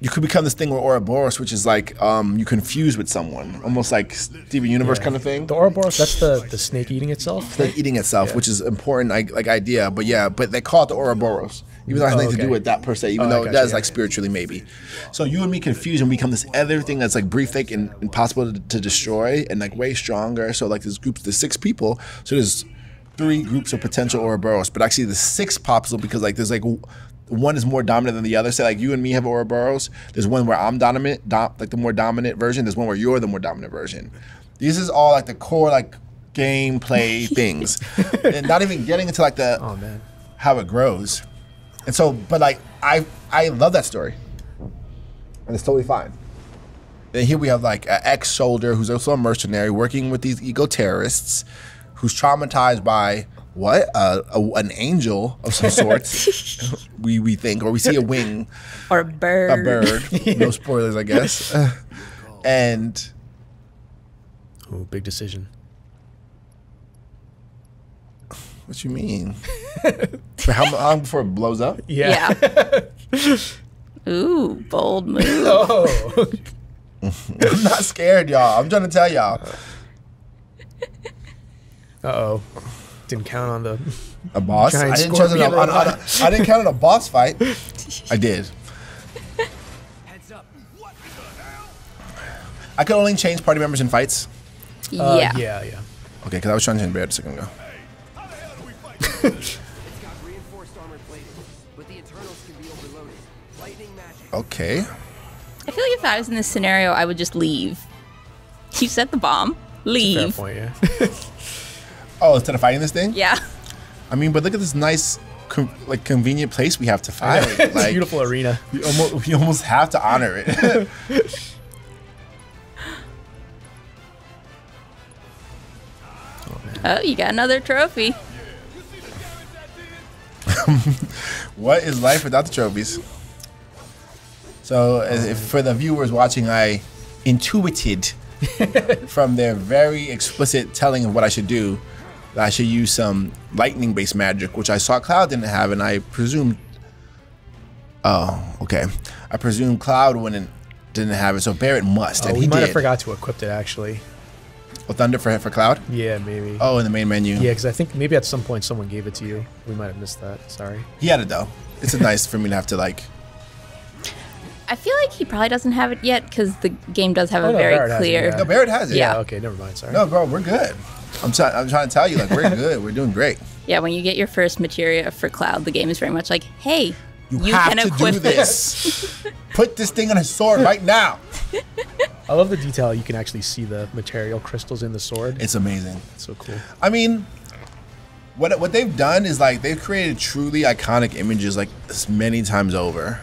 you could become this thing with Ouroboros, which is like um, you confuse with someone, almost like Steven Universe Yeah. kind of thing The Ouroboros, that's the the snake eating itself. like eating itself, which is important like, like idea. But yeah, but they call it the Ouroboros, even though it has Oh, nothing to do oh, with that per se. Even Oh, though it does yeah. like spiritually maybe. So you and me confuse and become this other thing that's like brief, fake, and impossible to, to destroy, and like way stronger. So like there's groups, there's six people. So there's three groups of potential Ouroboros, but actually the six possible because like there's like. One is more dominant than the other. Say like you and me have Ouroboros. There's one where I'm dominant, dom- like the more dominant version. There's one where you're the more dominant version. This is all like the core like gameplay things, and not even getting into like the Oh man. how it grows. And so, but like I I love that story, and it's totally fine. And here we have like an ex soldier who's also a mercenary working with these eco terrorists, who's traumatized by what uh, a, an angel of some sort. we we think, or we see a wing, or a bird. a bird. no spoilers, I guess. and oh, big decision. What you mean? For how how long before it blows up? Yeah. Yeah. Ooh, bold move. Oh. I'm not scared, y'all. I'm trying to tell y'all. Uh oh. Didn't count on the. A boss? I didn't, choose a, scorpion on, on a, I didn't count on a boss fight. I did. Heads up. What the hell? I could only change party members in fights. Uh, yeah. Yeah. Yeah. Okay, because I was trying to change Bear a second ago. It's got reinforced armor plating, but the internals can be overloaded. Lightning magic. Okay. I feel like if I was in this scenario, I would just leave. You set the bomb. Fair Leave. point. Yeah. Oh, instead of fighting this thing? Yeah. I mean, but look at this nice, com- like, convenient place we have to fight. it's a like, beautiful arena. We almost, we almost have to honor it. Oh, you got another trophy. what is life without the trophies? So, as if for the viewers watching, I intuited from their very explicit telling of what I should do that I should use some lightning based magic, which I saw Cloud didn't have, and I presumed. Oh, okay. I presume Cloud wouldn't didn't have it, so Barrett must, Oh, and we he might did. have forgot to equip it actually. Oh, Thunder for for Cloud. Yeah, maybe. Oh, in the main menu. Yeah, because I think maybe at some point someone gave it to you. We might have missed that. Sorry. He had it though. It's a nice for me to have to like. I feel like he probably doesn't have it yet because the game does have Oh, a no, very Barrett has it, clear. yeah. No, Barrett has it. Yeah. Oh, okay, never mind. Sorry. No, bro, we're good. I'm trying. I'm trying to tell you, like, we're good. We're doing great. Yeah, when you get your first materia for Cloud, the game is very much like, hey, You, you, have can to equip do this. Put this thing on his sword right now. I love the detail. You can actually see the materia crystals in the sword. It's amazing. It's so cool. I mean, what what they've done is like they've created truly iconic images like this many times over.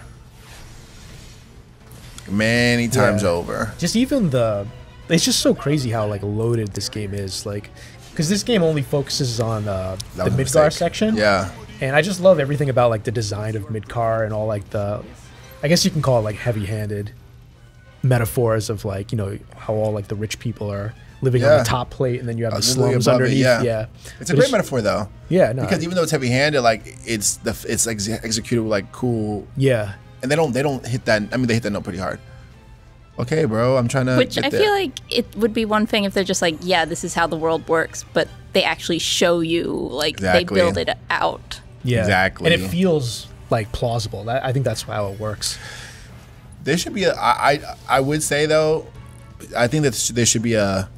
Many times Yeah. over. Just even the, it's just so crazy how like loaded this game is. Like, because this game only focuses on uh, the Midgar section. Yeah. And I just love everything about like the design of Midgar and all like the, I guess you can call it like heavy-handed metaphors of like you know how all like the rich people are living on the top plate and then you have Uh, the slums above it, underneath. yeah. yeah. It's a But great metaphor though. Yeah, no. Because even though it's heavy-handed, like it's the it's ex- executed with like cool, yeah. and they don't they don't hit that. I mean, they hit that note pretty hard. Okay, bro, I'm trying to. Which get I there. feel like it would be one thing if they're just like, yeah, this is how the world works, but they actually show you, like, Exactly. they build it out. Yeah. Exactly. And it feels like plausible. That, I think that's how it works. There should be a. I I, I would say though, I think that there should be a,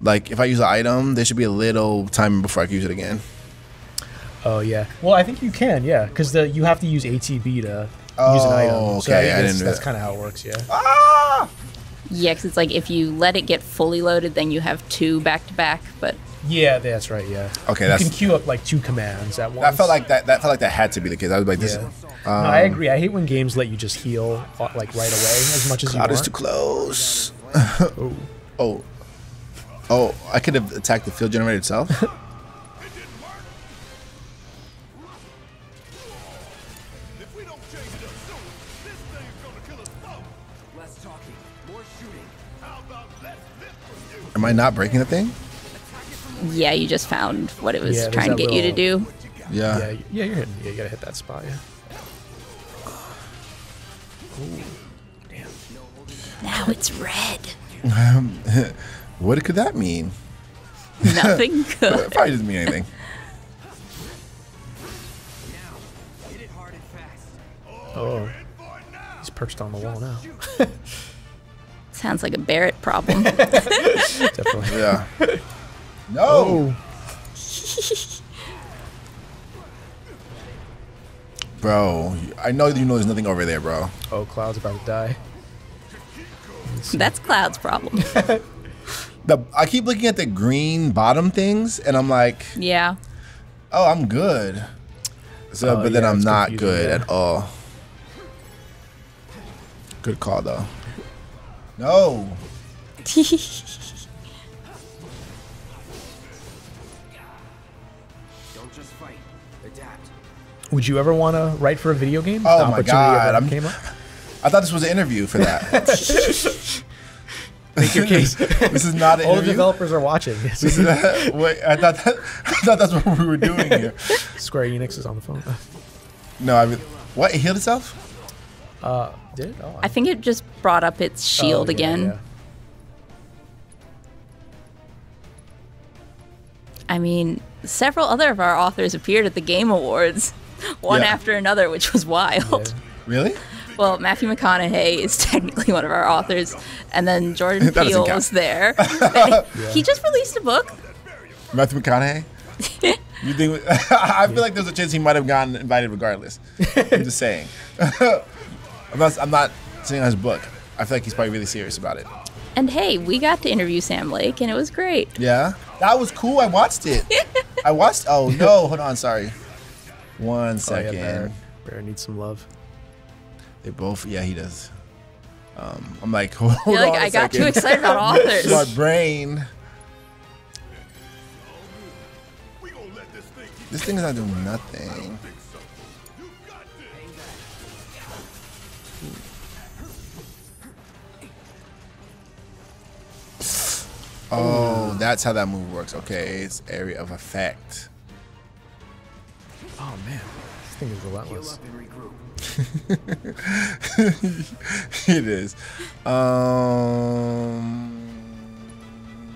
like if I use an item, there should be a little time before I can use it again. Oh yeah. Well, I think you can, yeah, because the you have to use ATB to use an item. Oh, So okay, I I that's, didn't know that's that. kind of how it works, yeah. Ah! Yeah, because it's like if you let it get fully loaded, then you have two back to back, but Yeah, that's right. Yeah. Okay, you that's- can queue up like two commands at once. That felt like that. That felt like that had to be the case. I was like, this. Yeah. is no, I agree. I hate when games let you just heal uh, like right away as much as you Cloud is want. too close. oh, oh! I could have attacked the field generator itself. If we don't change it up soon, this thing's gonna kill us both. Less talking, more shooting. How about less lip from you? Am I not breaking the thing? Yeah, you just found what it was Yeah, trying to that get you to do. Yeah. Yeah, yeah, you're hitting. Yeah, you gotta hit that spot. Yeah. Now it's red. Um, what could that mean? Nothing It good. probably doesn't mean anything. Hit it hard and fast. Oh, he's perched on the wall now. Sounds like a Barrett problem. Definitely. Yeah. No. Oh, Bro, I know you know there's nothing over there, bro. oh, Cloud's about to die. That's Cloud's problem. The, I keep looking at the green bottom things, and I'm like, Yeah. oh, I'm good. So, Oh, but then I'm not good yeah. at all. Good call though. No. Would you ever want to write for a video game? Oh The my God, I'm- came up? I thought this was an interview for that. Make your case. this is not an All the developers are watching. This is wait, I thought that, I thought that's what we were doing here. Square Enix is on the phone. No, I mean, what? It healed itself? Uh, did it? Oh, I think it just brought up its shield oh, yeah, again. yeah. I mean, several other of our authors appeared at the Game Awards, one Yeah. after another, which was wild. Yeah. Really? Well, Matthew McConaughey is technically one of our authors, and then Jordan Peele was there. He just released a book. Matthew McConaughey? you think? I feel like there's a chance he might have gotten invited regardless. I'm just saying. I'm not. I'm not saying on his book. I feel like he's probably really serious about it. And hey, we got to interview Sam Lake, and it was great. Yeah, that was cool. I watched it. I watched. Oh no! Hold on. Sorry. One second. Oh, yeah, Bear. Needs some love. They both, yeah, he does. Um, I'm like, hold You're on. Like, I got too excited about authors. My brain. This thing is not doing nothing. Oh, that's how that move works. Okay, it's area of effect. Oh man, this thing is Heal relentless. up and it is. Um,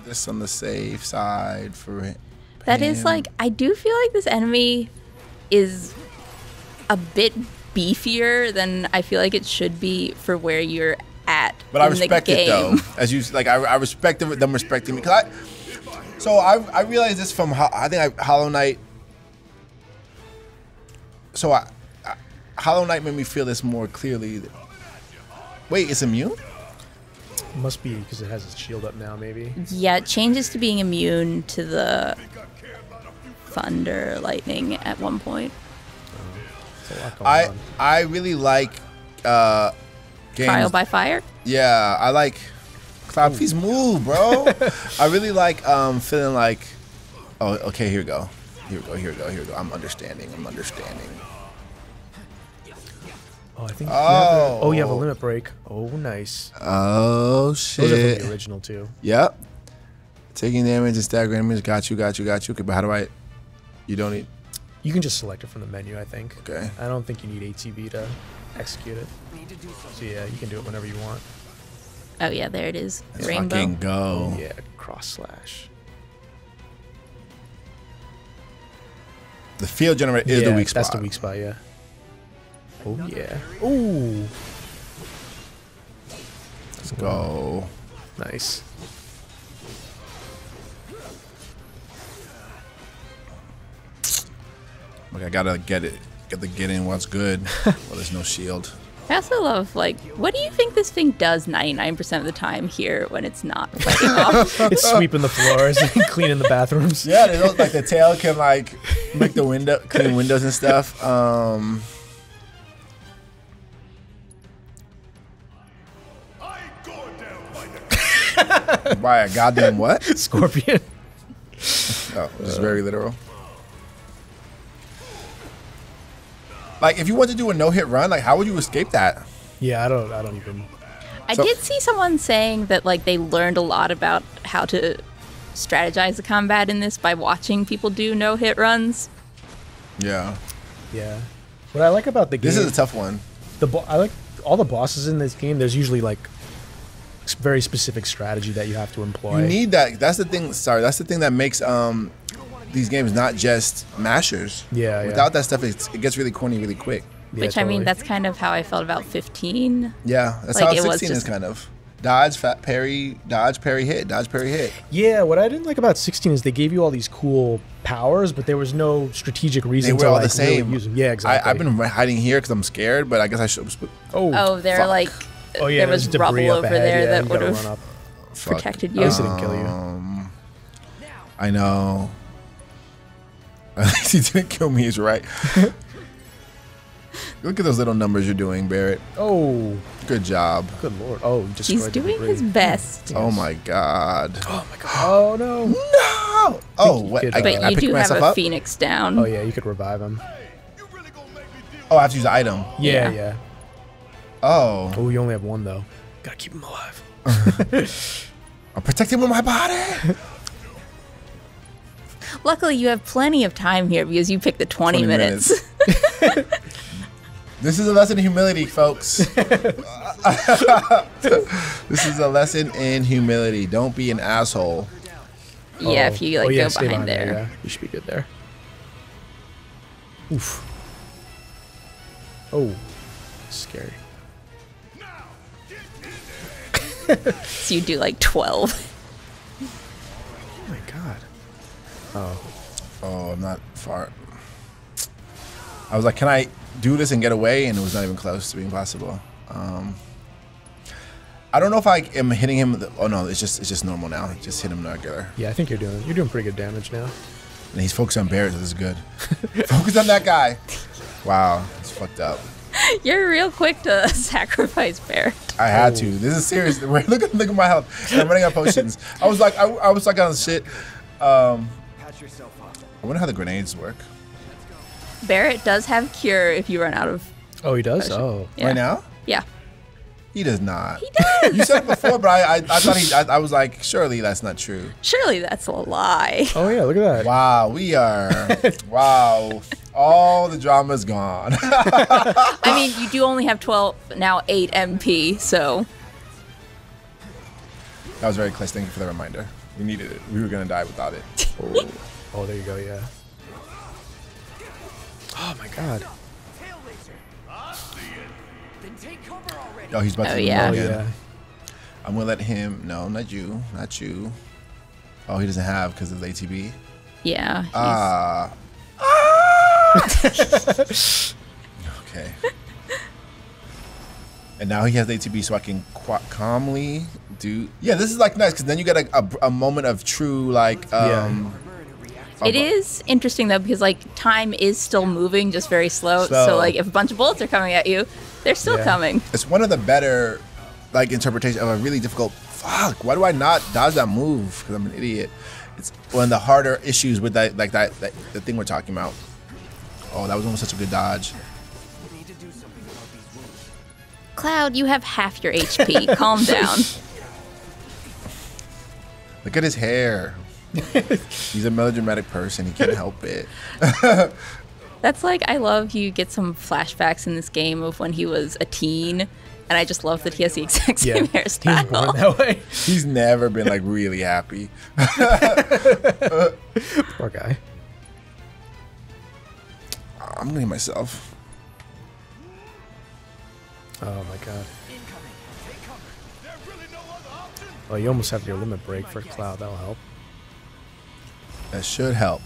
just on the safe side for it. That is like I do feel like this enemy is a bit beefier than I feel like it should be for where you're at. But I in the respect it though. As you like, I, I respect them, them respecting me. Cause I, so I I realized this from I think I, Hollow Knight. So I, I, Hollow Knight made me feel this more clearly. Wait, it's immune? Must be because it has its shield up now, maybe. Yeah, it changes to being immune to the thunder, lightning at one point. It's a lot going I on. I really like uh games. Trial by fire. Yeah, I like Cloud. Please move, bro. I really like um feeling like. Oh, okay. Here we go. Here we go. Here we go. Here we go. I'm understanding. I'm understanding. Oh, I think. You have a, oh, you have a Oh. limit break. Oh, nice. Oh shit. Those are from shit. the original too. Yep. Taking damage and stagger damage. Got you. Got you. Got you. Okay, but how do I? You don't need. You can just select it from the menu, I think. Okay. I don't think you need ATB to execute it. Need to do something. So yeah, you can do it whenever you want. Oh yeah, there it is. Let's Rainbow. fucking go. Yeah, cross slash. The field generator is yeah, the weak spot. That's the weak spot. Yeah. Oh yeah. Ooh, Let's go. nice. Like I gotta get it. Get the get in. What's good? well, there's no shield. I also love like, what do you think this thing does 99% of the time here when it's not off? It's sweeping the floors and cleaning the bathrooms. Yeah, they don't, like the tail can like make the window clean windows and stuff. Um, I ain't down by the by a goddamn what? Scorpion. Oh, just very literal. Like, if you want to do a no-hit run, like, how would you escape that? Yeah, I don't. I don't even. I So- did see someone saying that like they learned a lot about how to strategize the combat in this by watching people do no hit runs. Yeah, Yeah. What I like about the game. this is a tough one. the bo- I like all the bosses in this game. There's usually like very specific strategy that you have to employ. You need that. That's the thing. Sorry, that's the thing that makes um these games not just mashers. Yeah, yeah. Without that stuff, it's, it gets really corny really quick. Yeah, which I mean, that's kind of how I felt about 15. Yeah, that's Like, how it was 16 is kind of. Dodge, fat parry, dodge, parry, hit, dodge, parry, hit. Yeah, what I didn't like about 16 is they gave you all these cool powers, but there was no strategic reason They reason were to all like the same. really use them. Yeah, exactly. I, I've been hiding here because I'm scared, but I guess I should. oh, Oh, they're fuck. like, oh yeah, there was there's rubble over ahead. there yeah, that would have run up. Fuck. protected At you. least it didn't kill you. Um, I know. At least he didn't kill me. He's right. Look at those little numbers you're doing, Barrett. Oh, Good job. good lord. Oh, you destroyed He's doing his best. Oh my god. Oh my god. Oh no. No. Oh, what? could, I, uh, But I you picked do have a up. phoenix down. Oh yeah, you could revive him. You really gonna make me deal Oh, I have to use the item. Yeah, Yeah. yeah. Oh, Oh, you only have one though. Gotta keep him alive. I'm protecting with my body. Luckily, you have plenty of time here because you picked the 20, 20 minutes. This is a lesson in humility, folks. this is a lesson in humility. Don't be an asshole. yeah, Oh. if you like oh, yeah, go stay behind there. yeah. You should be good there. Oof. Oh, scary. So you do like 12. Oh, Oh, I'm not far. I was like, can I do this and get away? And it was not even close to being possible. Um, I don't know if I am hitting him. the- oh no, it's just it's just normal now. Just hit him regular. yeah. I think you're doing you're doing pretty good damage now. And he's focused on Barrett. so This is good. Focus on that guy. Wow, it's fucked up. You're real quick to sacrifice Barrett. I had to. This is serious. Look at look at my health. I'm running out of potions. I was like, I, I was like on shit. Um, Patch yourself up. I wonder how the grenades work. Barrett does have cure if you run out of. Oh, he does. Potion. Oh, Yeah. Right now? Yeah. He does not. He does. You said it before, but I, I, I thought he. I, I was like, surely that's not true. Surely that's a lie. Oh yeah, look at that. Wow, we are. wow, all the drama's gone. I mean, you do only have 12, now 8 MP, so that was very close. Thank you for the reminder. We needed it. We were gonna die without it. Oh, oh, there you go. Yeah. Oh my God. Tail laser. Then take cover already. Oh, he's about Oh, to do yeah. Oh again. yeah. I'm gonna let him. No, not you. Not you. Oh, he doesn't have because of the ATB. yeah. he's- Ah. okay. And now he has ATB, so I can qu- calmly do. Yeah, this is like nice because then you get a, a, a moment of true like. Yeah. It is interesting though because like time is still moving, just very slow. Slow. So like if a bunch of bullets are coming at you, they're still Yeah. coming. It's one of the better like interpretation of a really difficult. Fuck! Why do I not dodge that move? Because I'm an idiot. It's one of the harder issues with that, like that, that the thing we're talking about. Oh, that was almost such a good dodge. We need to do something about these wounds. Cloud, you have half your HP. Calm down. Look at his hair. He's a melodramatic person. He can't help it. That's like I love you get some flashbacks in this game of when he was a teen, and I just love that he has the exact Yeah. same He's born hairstyle. that way. He's never been like really happy. Poor guy. I'm gonna myself. Oh my God. Oh, you almost have your limit break for Cloud. That'll help. That should help.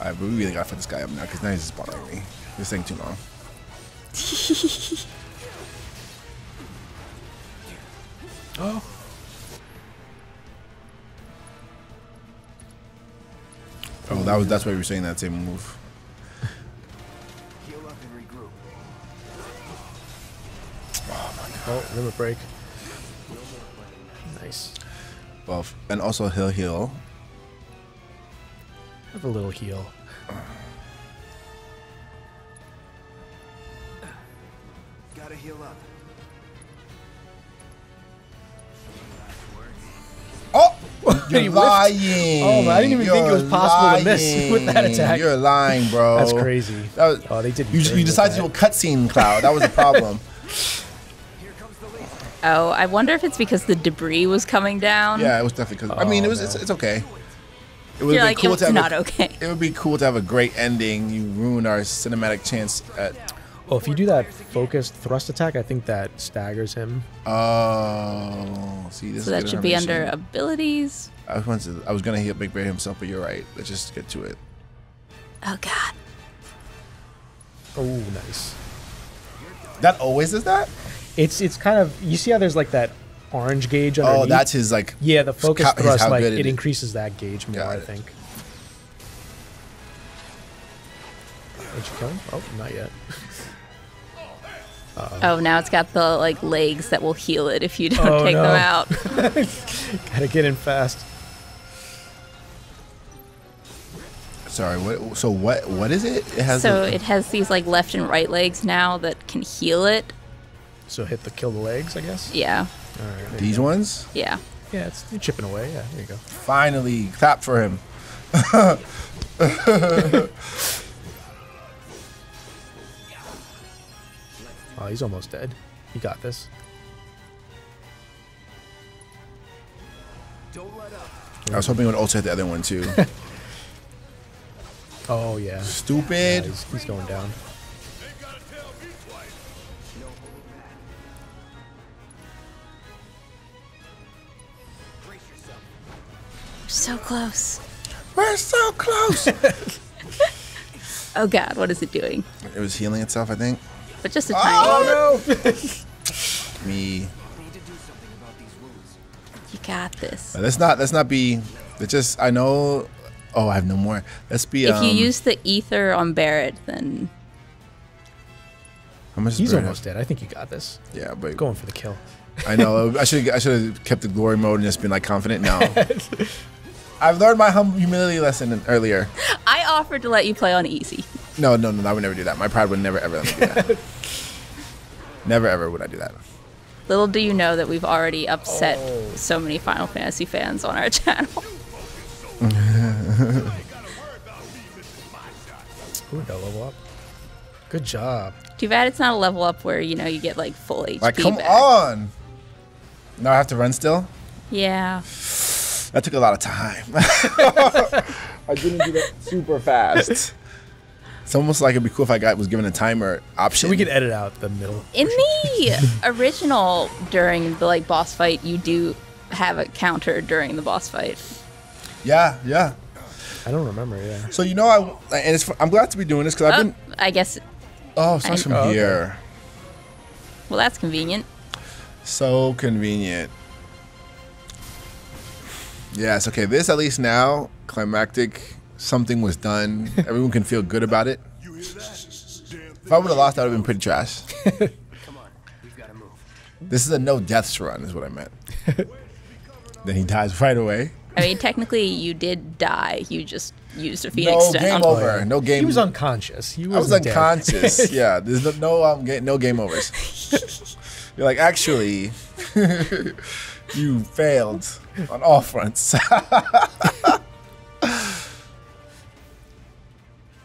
Alright, but we really gotta fuck this guy up now because now he's just bothering me. This thing too long. Oh. Oh, that was that's why we were saying that same move. Heal up and regroup. Oh, limit break. Nice. Well, and also he'll heal. Have a little heal. Gotta heal up. Oh, you're lying. Oh, I didn't even think it was You're possible to miss with that attack. You're lying, bro. That's crazy. That was, Oh, they did You, very you decided to do a cutscene, Cloud. That was a problem. Oh, I wonder if it's because the debris was coming down. yeah, it was definitely because. I mean, it Oh, was. no. It's, it's okay. It would You're be like, cool it's to have not a, okay. It would be cool to have a great ending. You ruined our cinematic chance at. Oh, if you do that focused thrust attack, I think that staggers him. Oh, see, this So is that should be under abilities. I was, once- I was gonna heal Big Bear himself, but you're right. Let's just get to it. Oh god. Oh, nice. That always is that. It's it's kind of you see how there's like that orange gauge oh, underneath. Oh, that's his like. yeah. The focus how- thrust like good it, it is. increases that gauge more. I think. Did you kill him? Oh, not yet. Oh, now it's got the like legs that will heal it if you don't Oh, take no. them out. Gotta get in fast. Sorry. What? So what? What is it? It has. so a- it has these like left and right legs now that can heal it. So hit the kill the legs, I guess. Yeah. All right. these ones. Yeah. Yeah, it's you're chipping away. Yeah, there you go. Finally, clap for him. Oh, he's almost dead. You got this. Don't let up. I was hoping it would also hit the other one too. Oh yeah. Yeah, Stupid. he's, he's going down. So close. We're so close. Oh god, what is it doing? it was healing itself, I think. But just a tiny. Oh no! Me. We need to do something about these wounds. You got this. Let's not. Let's not be. Let's just. I know. Oh, I have no more. Let's be. If you um, use the ether on Barrett, then How much He's Barrett almost have? dead. I think you got this. Yeah, but Going for the kill. I know. I should. I should have kept the glory mode and just been like confident. No. I've learned my hum- humility lesson earlier. I offered to let you play on easy. No, no, no. I would never do that. My pride would never ever let me do that. Never ever would I do that. Little do you know that we've already upset Oh. so many Final Fantasy fans on our channel. Ooh, got level up. Good job. Too bad it's not a level up where you know you get like full HP Like, come back. on. Now I have to run still. Yeah. That took a lot of time. I didn't do that super fast. It's almost like it'd be cool if I got was given a timer option. We could edit out the middle. In the original, during the like boss fight, you do have a counter during the boss fight. Yeah, yeah. I don't remember. Yeah. So you know, I and it's I'm glad to be doing this because I've Oh, been. I guess. Oh, it starts from Oh, okay. here. Well, that's convenient. So convenient. Yes. Okay. This at least now climactic. Something was done. Everyone can feel good about it. If I would have lost, that would have been pretty trash. Come on, we've got to move. This is a no deaths run, is what I meant. then he dies right away. I mean, technically, you did die. You just used a Phoenix No Stone. game over. No game. He was unconscious. He I was dead. unconscious. yeah, there's no no, um, ga- no game overs. You're like actually, you failed on all fronts.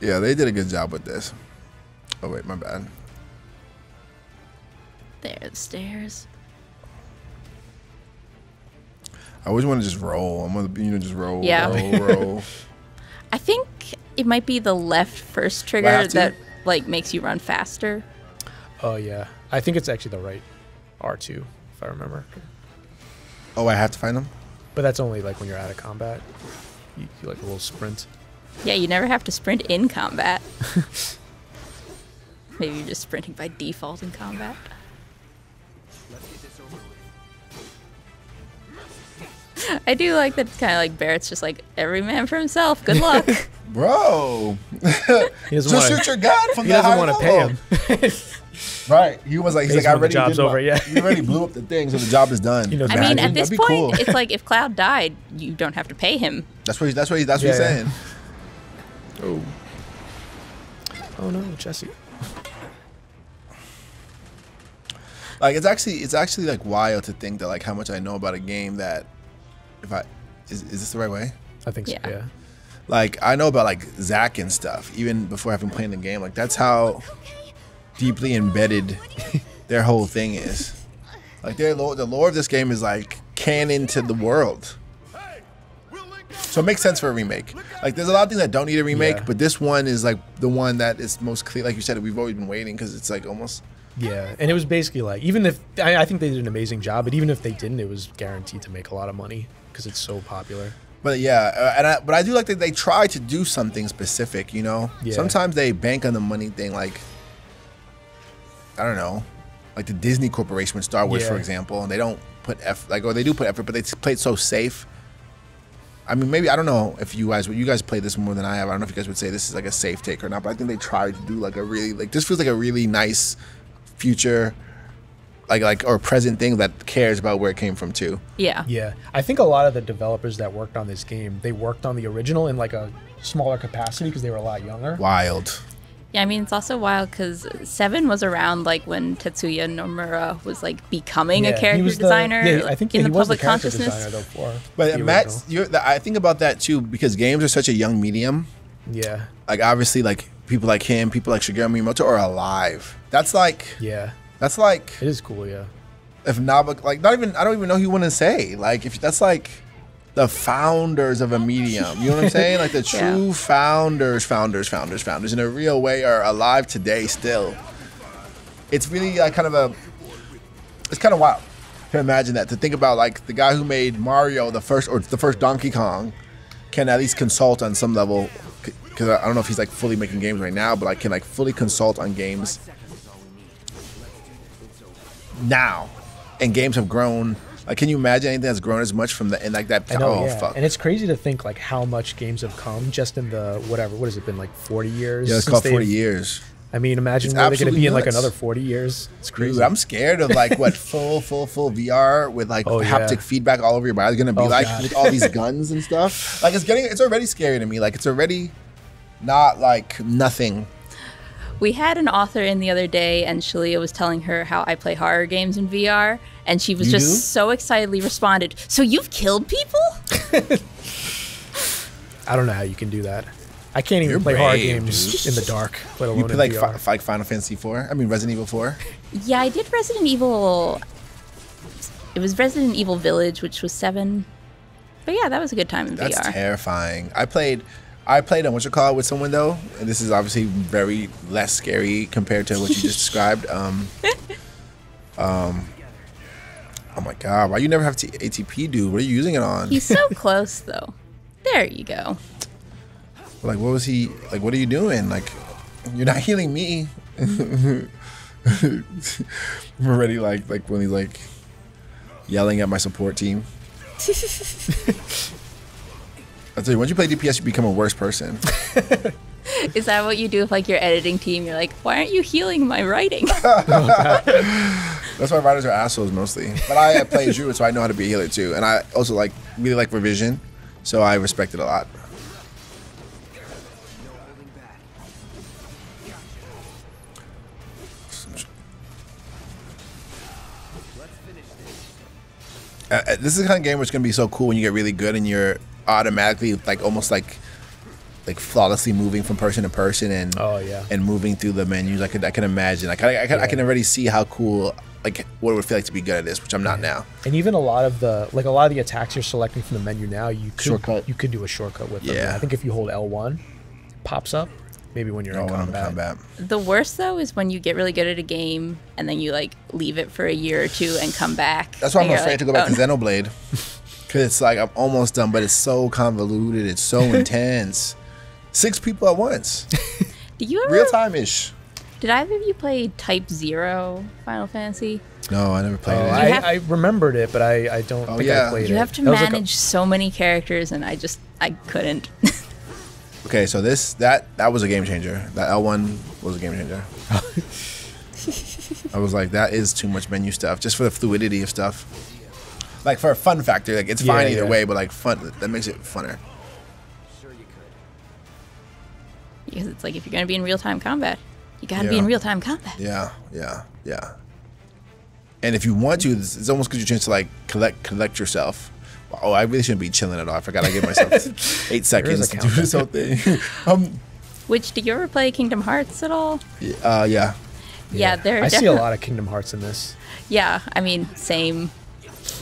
yeah, they did a good job with this. Oh wait, my bad. There, the stairs. I always want to just roll. I'm gonna, you know, just roll, Yeah. roll, roll. I think it might be the left first trigger Left, that like makes you run faster. Oh yeah. I think it's actually the right R2, if I remember. oh, I have to find them. But that's only like when you're out of combat. You, you like a little sprint. Yeah, you never have to sprint in combat. Maybe you're just sprinting by default in combat. Let's get this over with. I do like that it's kind of like Barrett's just like every man for himself. Good luck. Bro, He doesn't just want shoot to. your gun from He that doesn't high want to pay him. Right. He was like, he's Pays like, I already job's did my- yeah. You already blew up the thing, so the job is done. He knows I mean, at this point, cool. it's like if Cloud died, you don't have to pay him. That's what he, that's what he, that's what Yeah, he's yeah. saying. Oh. Oh no, Jesse. Like it's actually it's actually like wild to think that like how much I know about a game that if I is, is this the right way? I think so. Yeah. Yeah. Like I know about like Zack and stuff even before having played the game. Like that's how deeply embedded their whole thing is. Like their lore, the lore of this game is like canon to the world. So it makes sense for a remake. Like there's a lot of things that don't need a remake, Yeah. but this one is like the one that is most clear. Like you said, we've always been waiting because it's like almost Yeah, and it was basically like even if I, I think they did an amazing job, but even if they didn't, it was guaranteed to make a lot of money because it's so popular. But yeah, uh, and I, but I do like that they try to do something specific. You know, Yeah. sometimes they bank on the money thing. Like I don't know, like the Disney Corporation with Star Wars, for example, and they don't put effort. Like, or they do put effort, but they play it so safe. I mean, maybe I don't know if you guys, would you guys played this more than I have. I don't know if you guys would say this is like a safe take or not, but I think they tried to do like a really like this feels like a really nice future, like like or present thing that cares about where it came from too. Yeah. Yeah, I think a lot of the developers that worked on this game, they worked on the original in like a smaller capacity because they were a lot younger. Wild. Yeah, I mean, it's also wild because Seven was around like when Tetsuya Nomura was like becoming Yeah, a he character was the- designer yeah, I think in yeah, the was public the character consciousness. designer though for But the Matt, you're, the- I think about that too because games are such a young medium. Yeah, Like obviously, like people like him, people like Shigeru Miyamoto are alive. That's like yeah, that's like it is cool. Yeah, if Naba like not even I don't even know who you want to say. Like if that's like the founders of a medium. You know what I'm saying? Like the Yeah. true founders, founders, founders, founders in a real way are alive today still. It's really like kind of a it's kind of wild to imagine that to think about like the guy who made Mario the first or the first Donkey Kong can at least consult on some level because I don't know if he's like fully making games right now, but like can like fully consult on games now, and games have grown. Like, can you imagine anything that's grown as much from the and like that? I know. oh yeah, fuck! and it's crazy to think like how much games have come just in the whatever. What has it been like forty years? yeah, it's called forty years. I mean, imagine It's where they're going to absolutely be in like another forty years. It's crazy. Dude, I'm scared of like what full, full, full VR with like Oh, yeah. haptic feedback all over your body is gonna be Oh, like God. with all these guns and stuff. Like it's getting, it's already scary to me. Like it's already not like nothing. We had an author in the other day, and Shalia was telling her how I play horror games in VR, and she was You just do? so excitedly responded, "So you've killed people?" I don't know how you can do that. I can't even You're play horror brave, games in the dark, let alone You play in like VR. fi- like Final Fantasy 4? I mean Resident Evil 4? Yeah, I did Resident Evil. It was Resident Evil Village, which was seven. But yeah, that was a good time in That's VR. terrifying. I played I played on what you call it with someone though, and this is obviously very less scary compared to what you just described. Um, um, oh my god, why you never have T- ATB, dude? What are you using it on? He's so close, though. There you go. like, what was he? Like, what are you doing? Like, you're not healing me. I'm already like like when he's like yelling at my support team. I tell you, once you play DPS, you become a worse person. Is that what you do with like your editing team? You're like, why aren't you healing my writing? That's why writers are assholes mostly. But I play Druid, so I know how to be a healer too. And I also like really like revision, so I respect it a lot. Uh, uh, this is the kind of game where it's gonna be so cool when you get really good and you're automatically like almost like like flawlessly moving from person to person and Oh, yeah. and moving through the menus. I could I can imagine. I can I can, I can already see how cool like what it would feel like to be good at this, which I'm not now. And even a lot of the like a lot of the attacks you're selecting from the menu now, you could Shortcut. you could do a shortcut with them. Yeah. I think if you hold L1, it pops up. Maybe when you're Oh, in when in combat. combat. the worst though is when you get really good at a game and then you like leave it for a year or two and come back. That's why I'm and you're afraid like, to go back "Oh, to Xenoblade. Cause it's like I'm almost done, but it's so convoluted, it's so intense. Six people at once. Did you ever? Real time ish. Did either of you play Type Zero Final Fantasy? No, I never played Oh, it. I, have- I remembered it, but I, I don't Oh, think yeah. I played it. You have to That was like a- manage so many characters, and I just I couldn't. Okay, so this that that was a game changer. That L one was a game changer. I was like, that is too much menu stuff, just for the fluidity of stuff. Like for a fun factor, like it's Yeah, fine either yeah. way, but like fun that makes it funner. Because it's like if you're gonna be in real time combat, you gotta be in real time combat. Yeah, yeah, yeah. And if you want to, it's, it's almost gives you a chance to like collect collect yourself. Oh, I really shouldn't be chilling at all. I forgot I gave myself eight seconds a to do this whole thing. um, Which did you ever play Kingdom Hearts at all? uh, yeah. Yeah, there. I see a lot of Kingdom Hearts in this. Yeah, I mean, same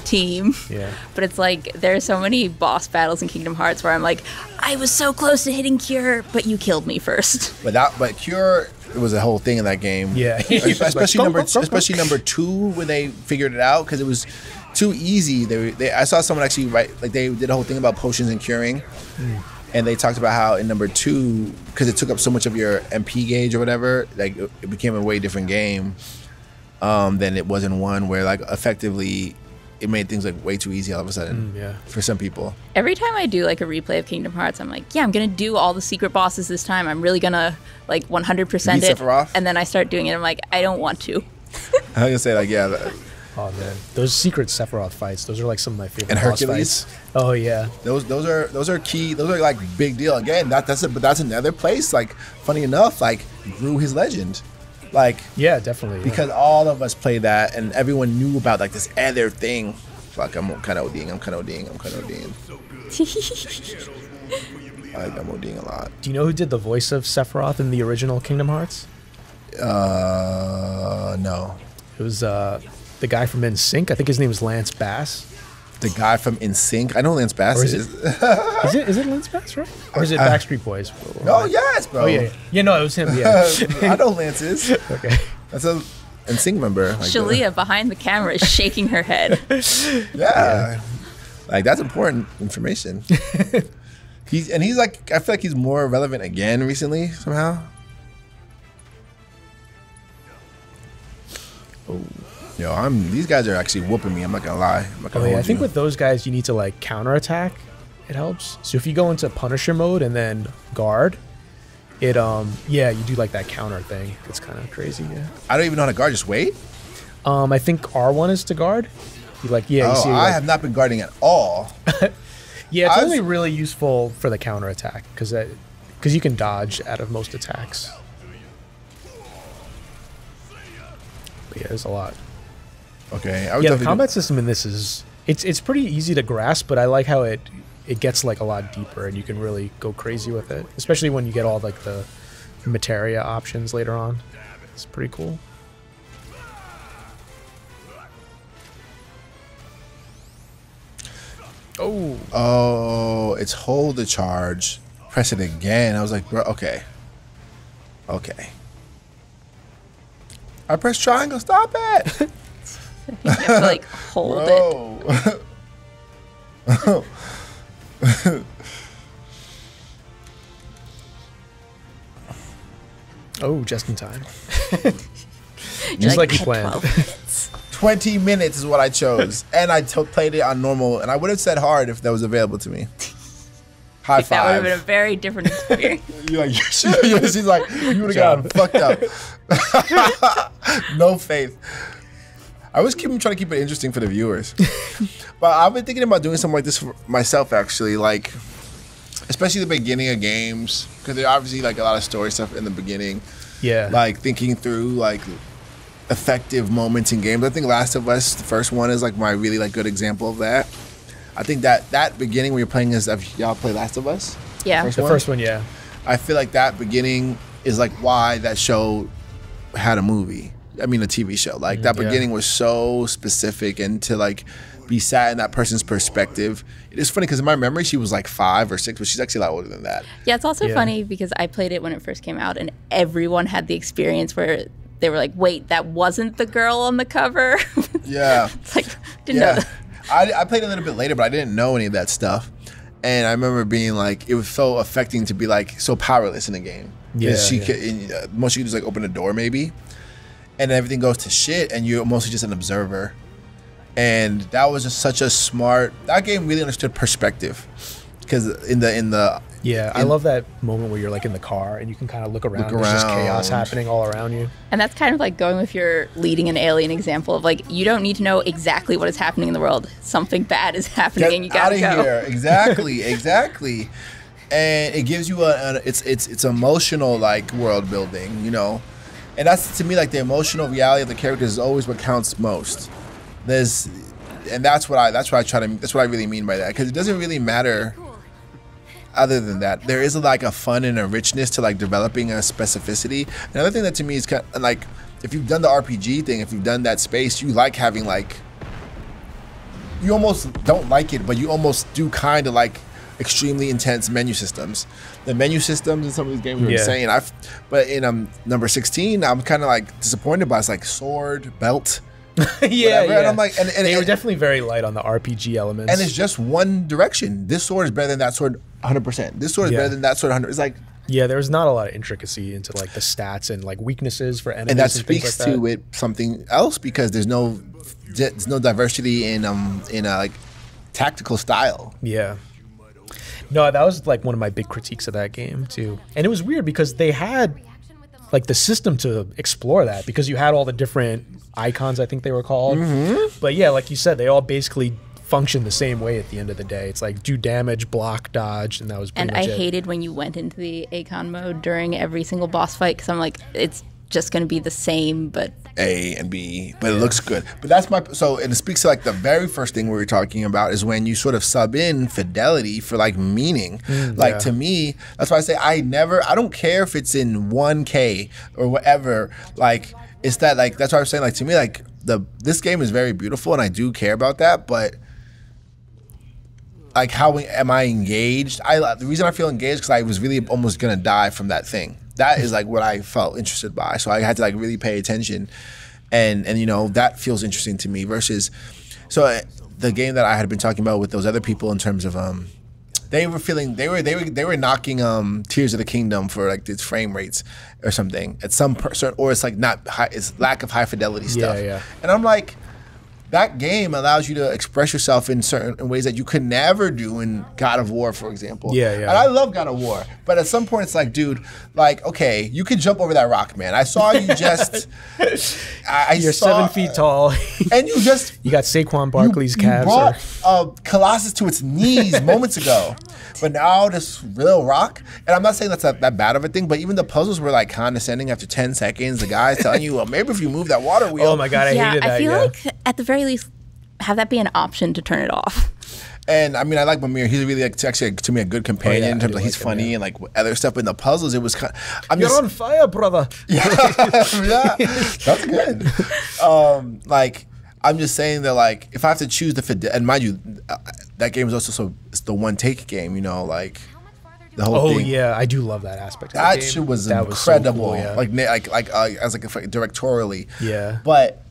team. Yeah. But it's like there are so many boss battles in Kingdom Hearts where I'm like, I was so close to hitting Cure, but you killed me first. But that, but Cure it was a whole thing in that game. Yeah. especially Like, number, go, go, go, go. especially number two when they figured it out because it was too easy. They, they, I saw someone actually write like they did a whole thing about potions and curing, Hmm. and they talked about how in number two because it took up so much of your MP gauge or whatever, like it, it became a way different game um, than it was in one where like effectively it made things like way too easy all of a sudden Mm, yeah. for some people. Every time I do like a replay of Kingdom Hearts, I'm like, yeah, I'm gonna do all the secret bosses this time. I'm really gonna like 100% Beat it. Sephiroth? And then I start doing it. I'm like, I don't want to. I was gonna say like yeah, that- Oh man, those secret Sephiroth fights, those are like some of my favorite And boss Hercules? fights. Oh yeah. Those those are those are key. Those are like big deal. Again, that that's a, but that's another place. Like funny enough, like grew his legend, like Yeah, definitely. yeah. because all of us played that and everyone knew about like this other thing. Fuck, I'm kind of ODing. I'm kind of ODing. I'm kind of ODing. I like I'm ODing a lot. Do you know who did the voice of Sephiroth in the original Kingdom Hearts? Uh, no, It was uh, the guy from NSYNC. I think his name is Lance Bass. The guy from NSYNC. I know Lance Bass is is. Is it is it Lance Bass, right? Or is it Uh, Backstreet Boys? oh yes, bro. Oh yeah, yeah. Yeah, no, it was him. Yeah. I know Lance is. okay. That's a NSYNC member. Like, uh, Shalia behind the camera is shaking her head. Yeah. Like that's important information. he's and he's like I feel like he's more relevant again recently somehow. Yo, I'm these guys are actually whooping me. I'm not gonna lie. I'm not Oh, gonna yeah, I think you. with those guys, you need to like counterattack. It helps. So if you go into Punisher mode and then guard, it um yeah you do like that counter thing. It's kind of crazy. Yeah. I don't even know how to guard. Just wait. Um, I think R one is to guard. You like yeah. You oh, see, I like- have not been guarding at all. Yeah, it's I've- only really useful for the counterattack because because you can dodge out of most attacks. But yeah, there's a lot. Okay, I would Yeah, the definitely do- combat system in this is it's it's pretty easy to grasp, but I like how it it gets like a lot deeper and you can really go crazy with it, especially when you get all like the materia options later on. It's pretty cool. Oh, Oh, it's hold the charge. Press it again. I was like, bro, okay. Okay. I pressed triangle. Stop it. You have to like hold it. Bro. oh, just in time. Just like you planned. 12 minutes." 20 minutes is what I chose. and I t- played it on normal. And I would have said hard if that was available to me. High five. That would have been a very different experience. You're like, she's like, you would have gotten fucked up. no faith. I was keeping trying to keep it interesting for the viewers. but I've been thinking about doing something like this for myself, actually. Like, especially the beginning of games, because there obviously like a lot of story stuff in the beginning. Yeah. Like thinking through like effective moments in games. I think Last of Us, the first one, is like my really like good example of that. I think that that beginning where you're playing as have y'all play Last of Us? Yeah. First the one? first one, yeah. I feel like that beginning is like why that show had a movie. I mean, a TV show. Like that Mm, yeah. beginning was so specific, and to like be sat in that person's perspective. It is funny because in my memory she was like five or six, but she's actually a lot older than that. Yeah, it's also Yeah. funny because I played it when it first came out, and everyone had the experience where they were like, "Wait, that wasn't the girl on the cover." Yeah. it's like didn't know yeah. that. I, I played a little bit later, but I didn't know any of that stuff. And I remember being like, it was so affecting to be like so powerless in the game. Yeah, she yeah. could, and, uh, most you could just like open a door maybe, and everything goes to shit, and you're mostly just an observer. And that was just such a smart. That game really understood perspective, because in the in the Yeah, I love that moment where you're like in the car and you can kind of look around. Look There's just chaos happening all around you. And that's kind of like going with your leading an alien example of like you don't need to know exactly what is happening in the world. Something bad is happening, and you Get out gotta of go. here. Exactly, exactly. And it gives you a, a it's it's it's emotional like world building, you know. And that's to me like the emotional reality of the characters is always what counts most. There's and that's what I that's what I try to that's what I really mean by that because it doesn't really matter other than that there is like a fun and a richness to like developing a specificity another thing that to me is kind of like if you've done the rpg thing if you've done that space you like having like you almost don't like it, but you almost do kind of like extremely intense menu systems. The menu systems in some of these games are Yeah. insane. I've, but in um number sixteen, I'm kind of like disappointed by it's like sword, belt, yeah, whatever. And I'm like, and, and, they were definitely very light on the RPG elements. and it's just one direction. This sword is better than that sword, 100. percent This sword is Yeah. better than that sword, 100. It's like, yeah, there's not a lot of intricacy into like the stats and like weaknesses for enemies and that speaks like that. to it something else because there's no there's no diversity in um in a like tactical style. Yeah. No, that was like one of my big critiques of that game too. And it was weird because they had like the system to explore that because you had all the different Eikons I think they were called. Mm-hmm. But yeah, like you said, they all basically function the same way at the end of the day. It's like do damage, block, dodge, and that was pretty And I much it. hated when you went into the Eikon mode during every single boss fight because I'm like, it's just going to be the same, but A and B, but it looks good. But that's my so and it speaks to like the very first thing we were talking about is when you sort of sub in fidelity for like meaning. Mm, like yeah. to me, that's why I say I never I don't care if it's in 1K or whatever. Like it's that like that's why I was saying like to me like the this game is very beautiful and I do care about that, but like how am I engaged? I the reason I feel engaged because I was really almost gonna die from that thing. That is like what I felt interested by. So I had to like really pay attention, and and you know that feels interesting to me. Versus, so uh, the game that I had been talking about with those other people in terms of um, they were feeling they were they were they were knocking um Tears of the Kingdom for like its frame rates or something at some per- certain or it's like not high it's lack of high fidelity stuff. Yeah, yeah. And I'm like that game allows you to express yourself in certain in ways that you could never do in God of War, for example. Yeah, yeah. And I love God of War, but at some point it's like, dude, like, okay, you can jump over that rock, man. I saw you just. I, I You're saw- seven feet tall. and you just you got Saquon Barkley's you calves. brought Are, uh, Colossus to its knees moments ago, but now this real rock. And I'm not saying that's that, that bad of a thing, but even the puzzles were like condescending after 10 seconds. The guy's telling you, well, maybe if you move that water wheel. oh my god, I yeah, hated that. I feel yeah. like at the very least, have that be an option to turn it off. And I mean, I like Mimir. He's really like, actually to me a good companion Oh, yeah, in terms do of he's like him, funny yeah. and like other stuff. But in the puzzles, it was kind. Of, I'm You're just on fire, brother. yeah, that's good. Um, like I'm just saying that like if I have to choose the fide- and mind you, uh, that game is also so it's the one take game. You know, like the whole Oh thing. yeah, I do love that aspect. Of That the game. shit was That so incredible. cool, yeah. Like na- like like uh, as like directorially. Yeah. But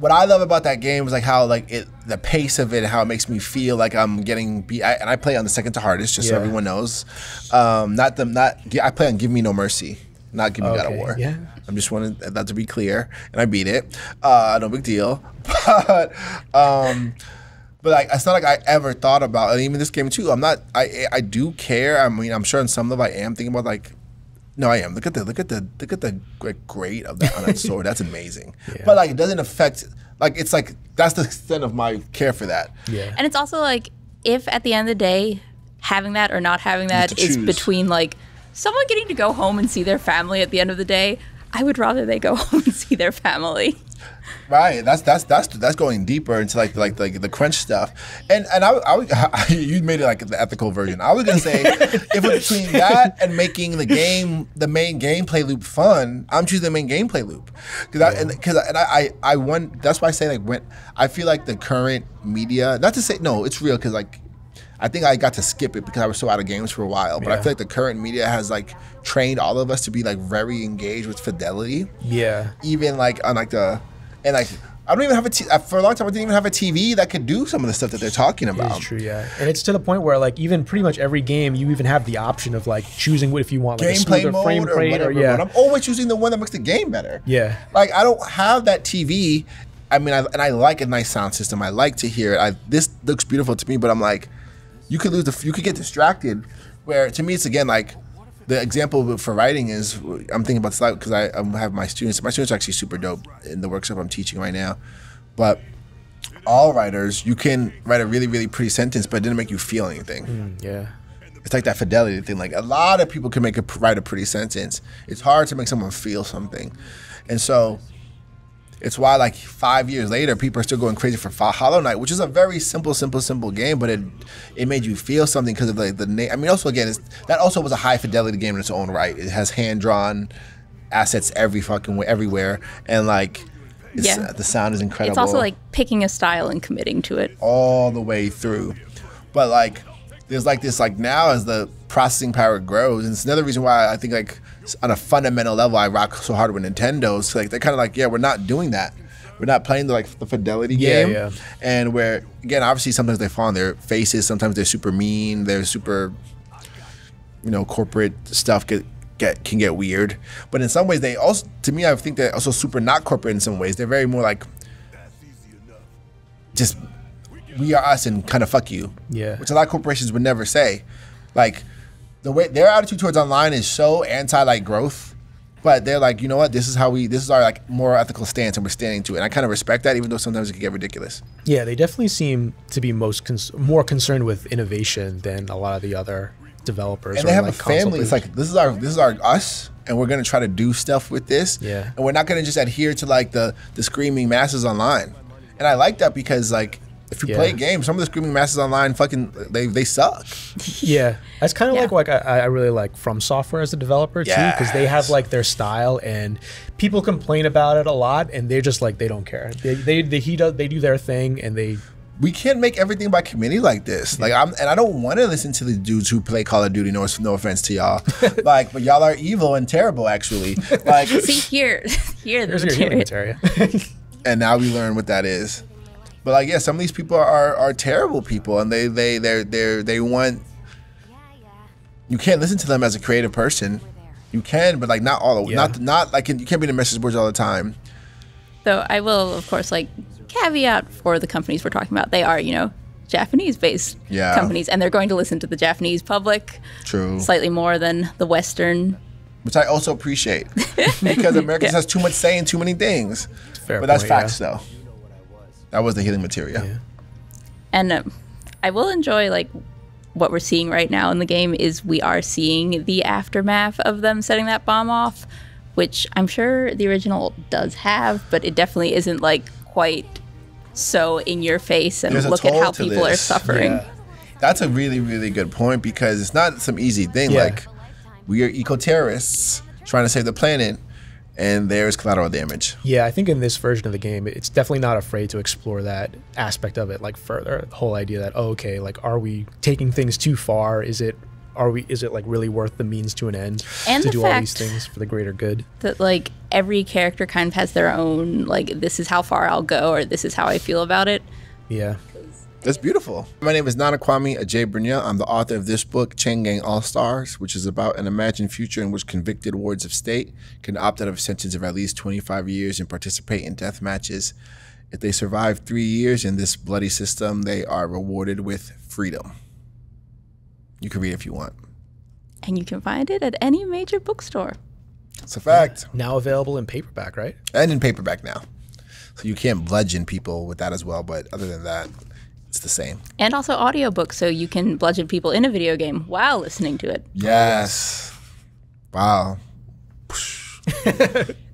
what I love about that game is like how like it the pace of it, how it makes me feel like I'm getting beat. I, and I play on the second to hardest, just so everyone knows. Um, not the not I play on Give Me No Mercy, not Give Me God of War. yeah. I'm just wanting that to be clear, and I beat it. Uh, no big deal. But um, but like it's not like I ever thought about, and even this game too. I'm not. I I do care. I mean, I'm sure on some level I am thinking about like. No, I am. Look at the look at the look at the like, grade of that on that sword. That's amazing. But like, it doesn't affect. Like, it's like that's the extent of my care for that. yeah. And it's also like if at the end of the day, having that or not having have that to is choose. between like someone getting to go home and see their family at the end of the day, I would rather they go home and see their family. Right. That's that's that's that's going deeper into like like like the crunch stuff. And and I, I, would- you made it like the ethical version. I was gonna say if it's between that and making the game the main gameplay loop fun, I'm choosing the main gameplay loop because I and because and I I, I want that's why I say like when I feel like the current media not to say no it's real because like. I think I got to skip it because I was so out of games for a while. But I feel like the current media has like trained all of us to be like very engaged with fidelity Yeah. even like on like the and like I don't even have a t- for a long time I didn't even have a TV that could do some of the stuff that they're talking It's about. true, yeah. And it's to the point where like even pretty much every game you even have the option of like choosing what if you want like Gameplay mode frame or rate whatever. or yeah. But I'm always choosing the one that makes the game better. Yeah. Like I don't have that TV. I mean, I, and I like a nice sound system. I like to hear it. I, this looks beautiful to me, but I'm like, you could lose the, you could get distracted. Where to me, it's again like the example for writing is I'm thinking about this because I, I have my students. My students are actually super dope in the workshop I'm teaching right now, but all writers, you can write a really, really pretty sentence, but it didn't make you feel anything. Mm, yeah. It's like that fidelity thing. Like a lot of people can make a write a pretty sentence. It's hard to make someone feel something, and so it's why like five years later, people are still going crazy for Hollow Knight, which is a very simple, simple, simple game, but it it made you feel something because of like the name. I mean, also again, it's, that also was a high fidelity game in its own right. It has hand drawn assets every fucking way, everywhere, and like. It's, Yeah. the sound is incredible It's also like picking a style and committing to it. all the way through. But like, there's like this like now as the processing power grows, and it's another reason why I think like on a fundamental level I rock so hard with Nintendo's. Like they're kind of like, yeah, we're not doing that. We're not playing the like the fidelity Yeah, game. yeah. And where again, obviously sometimes they fall on their faces. Sometimes they're super mean. They're super, you know, corporate stuff get. Get, can get weird, but in some ways they also, to me, I think they're also super not corporate in some ways. They're very more like just we are us and kind of fuck you. Yeah. Which a lot of corporations would never say. Like the way their attitude towards online is so anti like growth, but they're like, you know what, this is how we this is our like more ethical stance and we're standing to it. And I kind of respect that, even though sometimes it can get ridiculous. Yeah, they definitely seem to be most cons- more concerned with innovation than a lot of the other developers. And or they have like a family. It's like this is our this is our us, and we're gonna try to do stuff with this. Yeah. And we're not gonna just adhere to like the the screaming masses online. And I like that because like if you Yeah. play games, some of the screaming masses online fucking they they suck. Yeah, that's kind of Yeah. like like I, I really like From Software as a developer too, because they have like their style, and people complain about it a lot, and they're just like they don't care. They they, they he does they do their thing, and they we can't make everything by committee like this. Like I'm, and I don't want to listen to the dudes who play Call of Duty. No, no offense to y'all, like, but y'all are evil and terrible, actually. Like, See here, here the here's your healing materia. and now we learn what that is. But like, yeah, some of these people are are terrible people, and they they they they they want. You can't listen to them as a creative person. You can, but like not all. The, Yeah. Not not like you can't be in the message boards all the time. So I will, of course, like caveat for the companies we're talking about, they are, you know, Japanese-based Yeah. companies, and they're going to listen to the Japanese public True. slightly more than the Western. Which I also appreciate because Americans has too much say in too many things. Fair But that's point, facts, yeah. though. That was the healing materia. And um, I will enjoy like what we're seeing right now in the game is we are seeing the aftermath of them setting that bomb off, which I'm sure the original does have, but it definitely isn't like quite so in your face and There's look at how to people are suffering. Yeah. That's a really, really good point because it's not some easy thing. Yeah. Like, we are eco terrorists trying to save the planet, and there's collateral damage. Yeah, I think in this version of the game, it's definitely not afraid to explore that aspect of it like further. The whole idea that oh, okay, like are we taking things too far? Is it are we is it like really worth the means to an end And to do all these things for the greater good? That like every character kind of has their own like this is how far I'll go or this is how I feel about it. Yeah. That's beautiful. My name is Nana Kwame Adjei Brenyah. I'm the author of this book, Chain Gang All Stars, which is about an imagined future in which convicted wards of state can opt out of a sentence of at least 25 years and participate in death matches. If they survive three years in this bloody system, they are rewarded with freedom. You can read it if you want. And you can find it at any major bookstore. It's a fact. Now available in paperback, right? And in paperback now. So you can't bludgeon people with that as well, but other than that, it's the same. And also audiobooks, so you can bludgeon people in a video game while listening to it. Yes. Wow.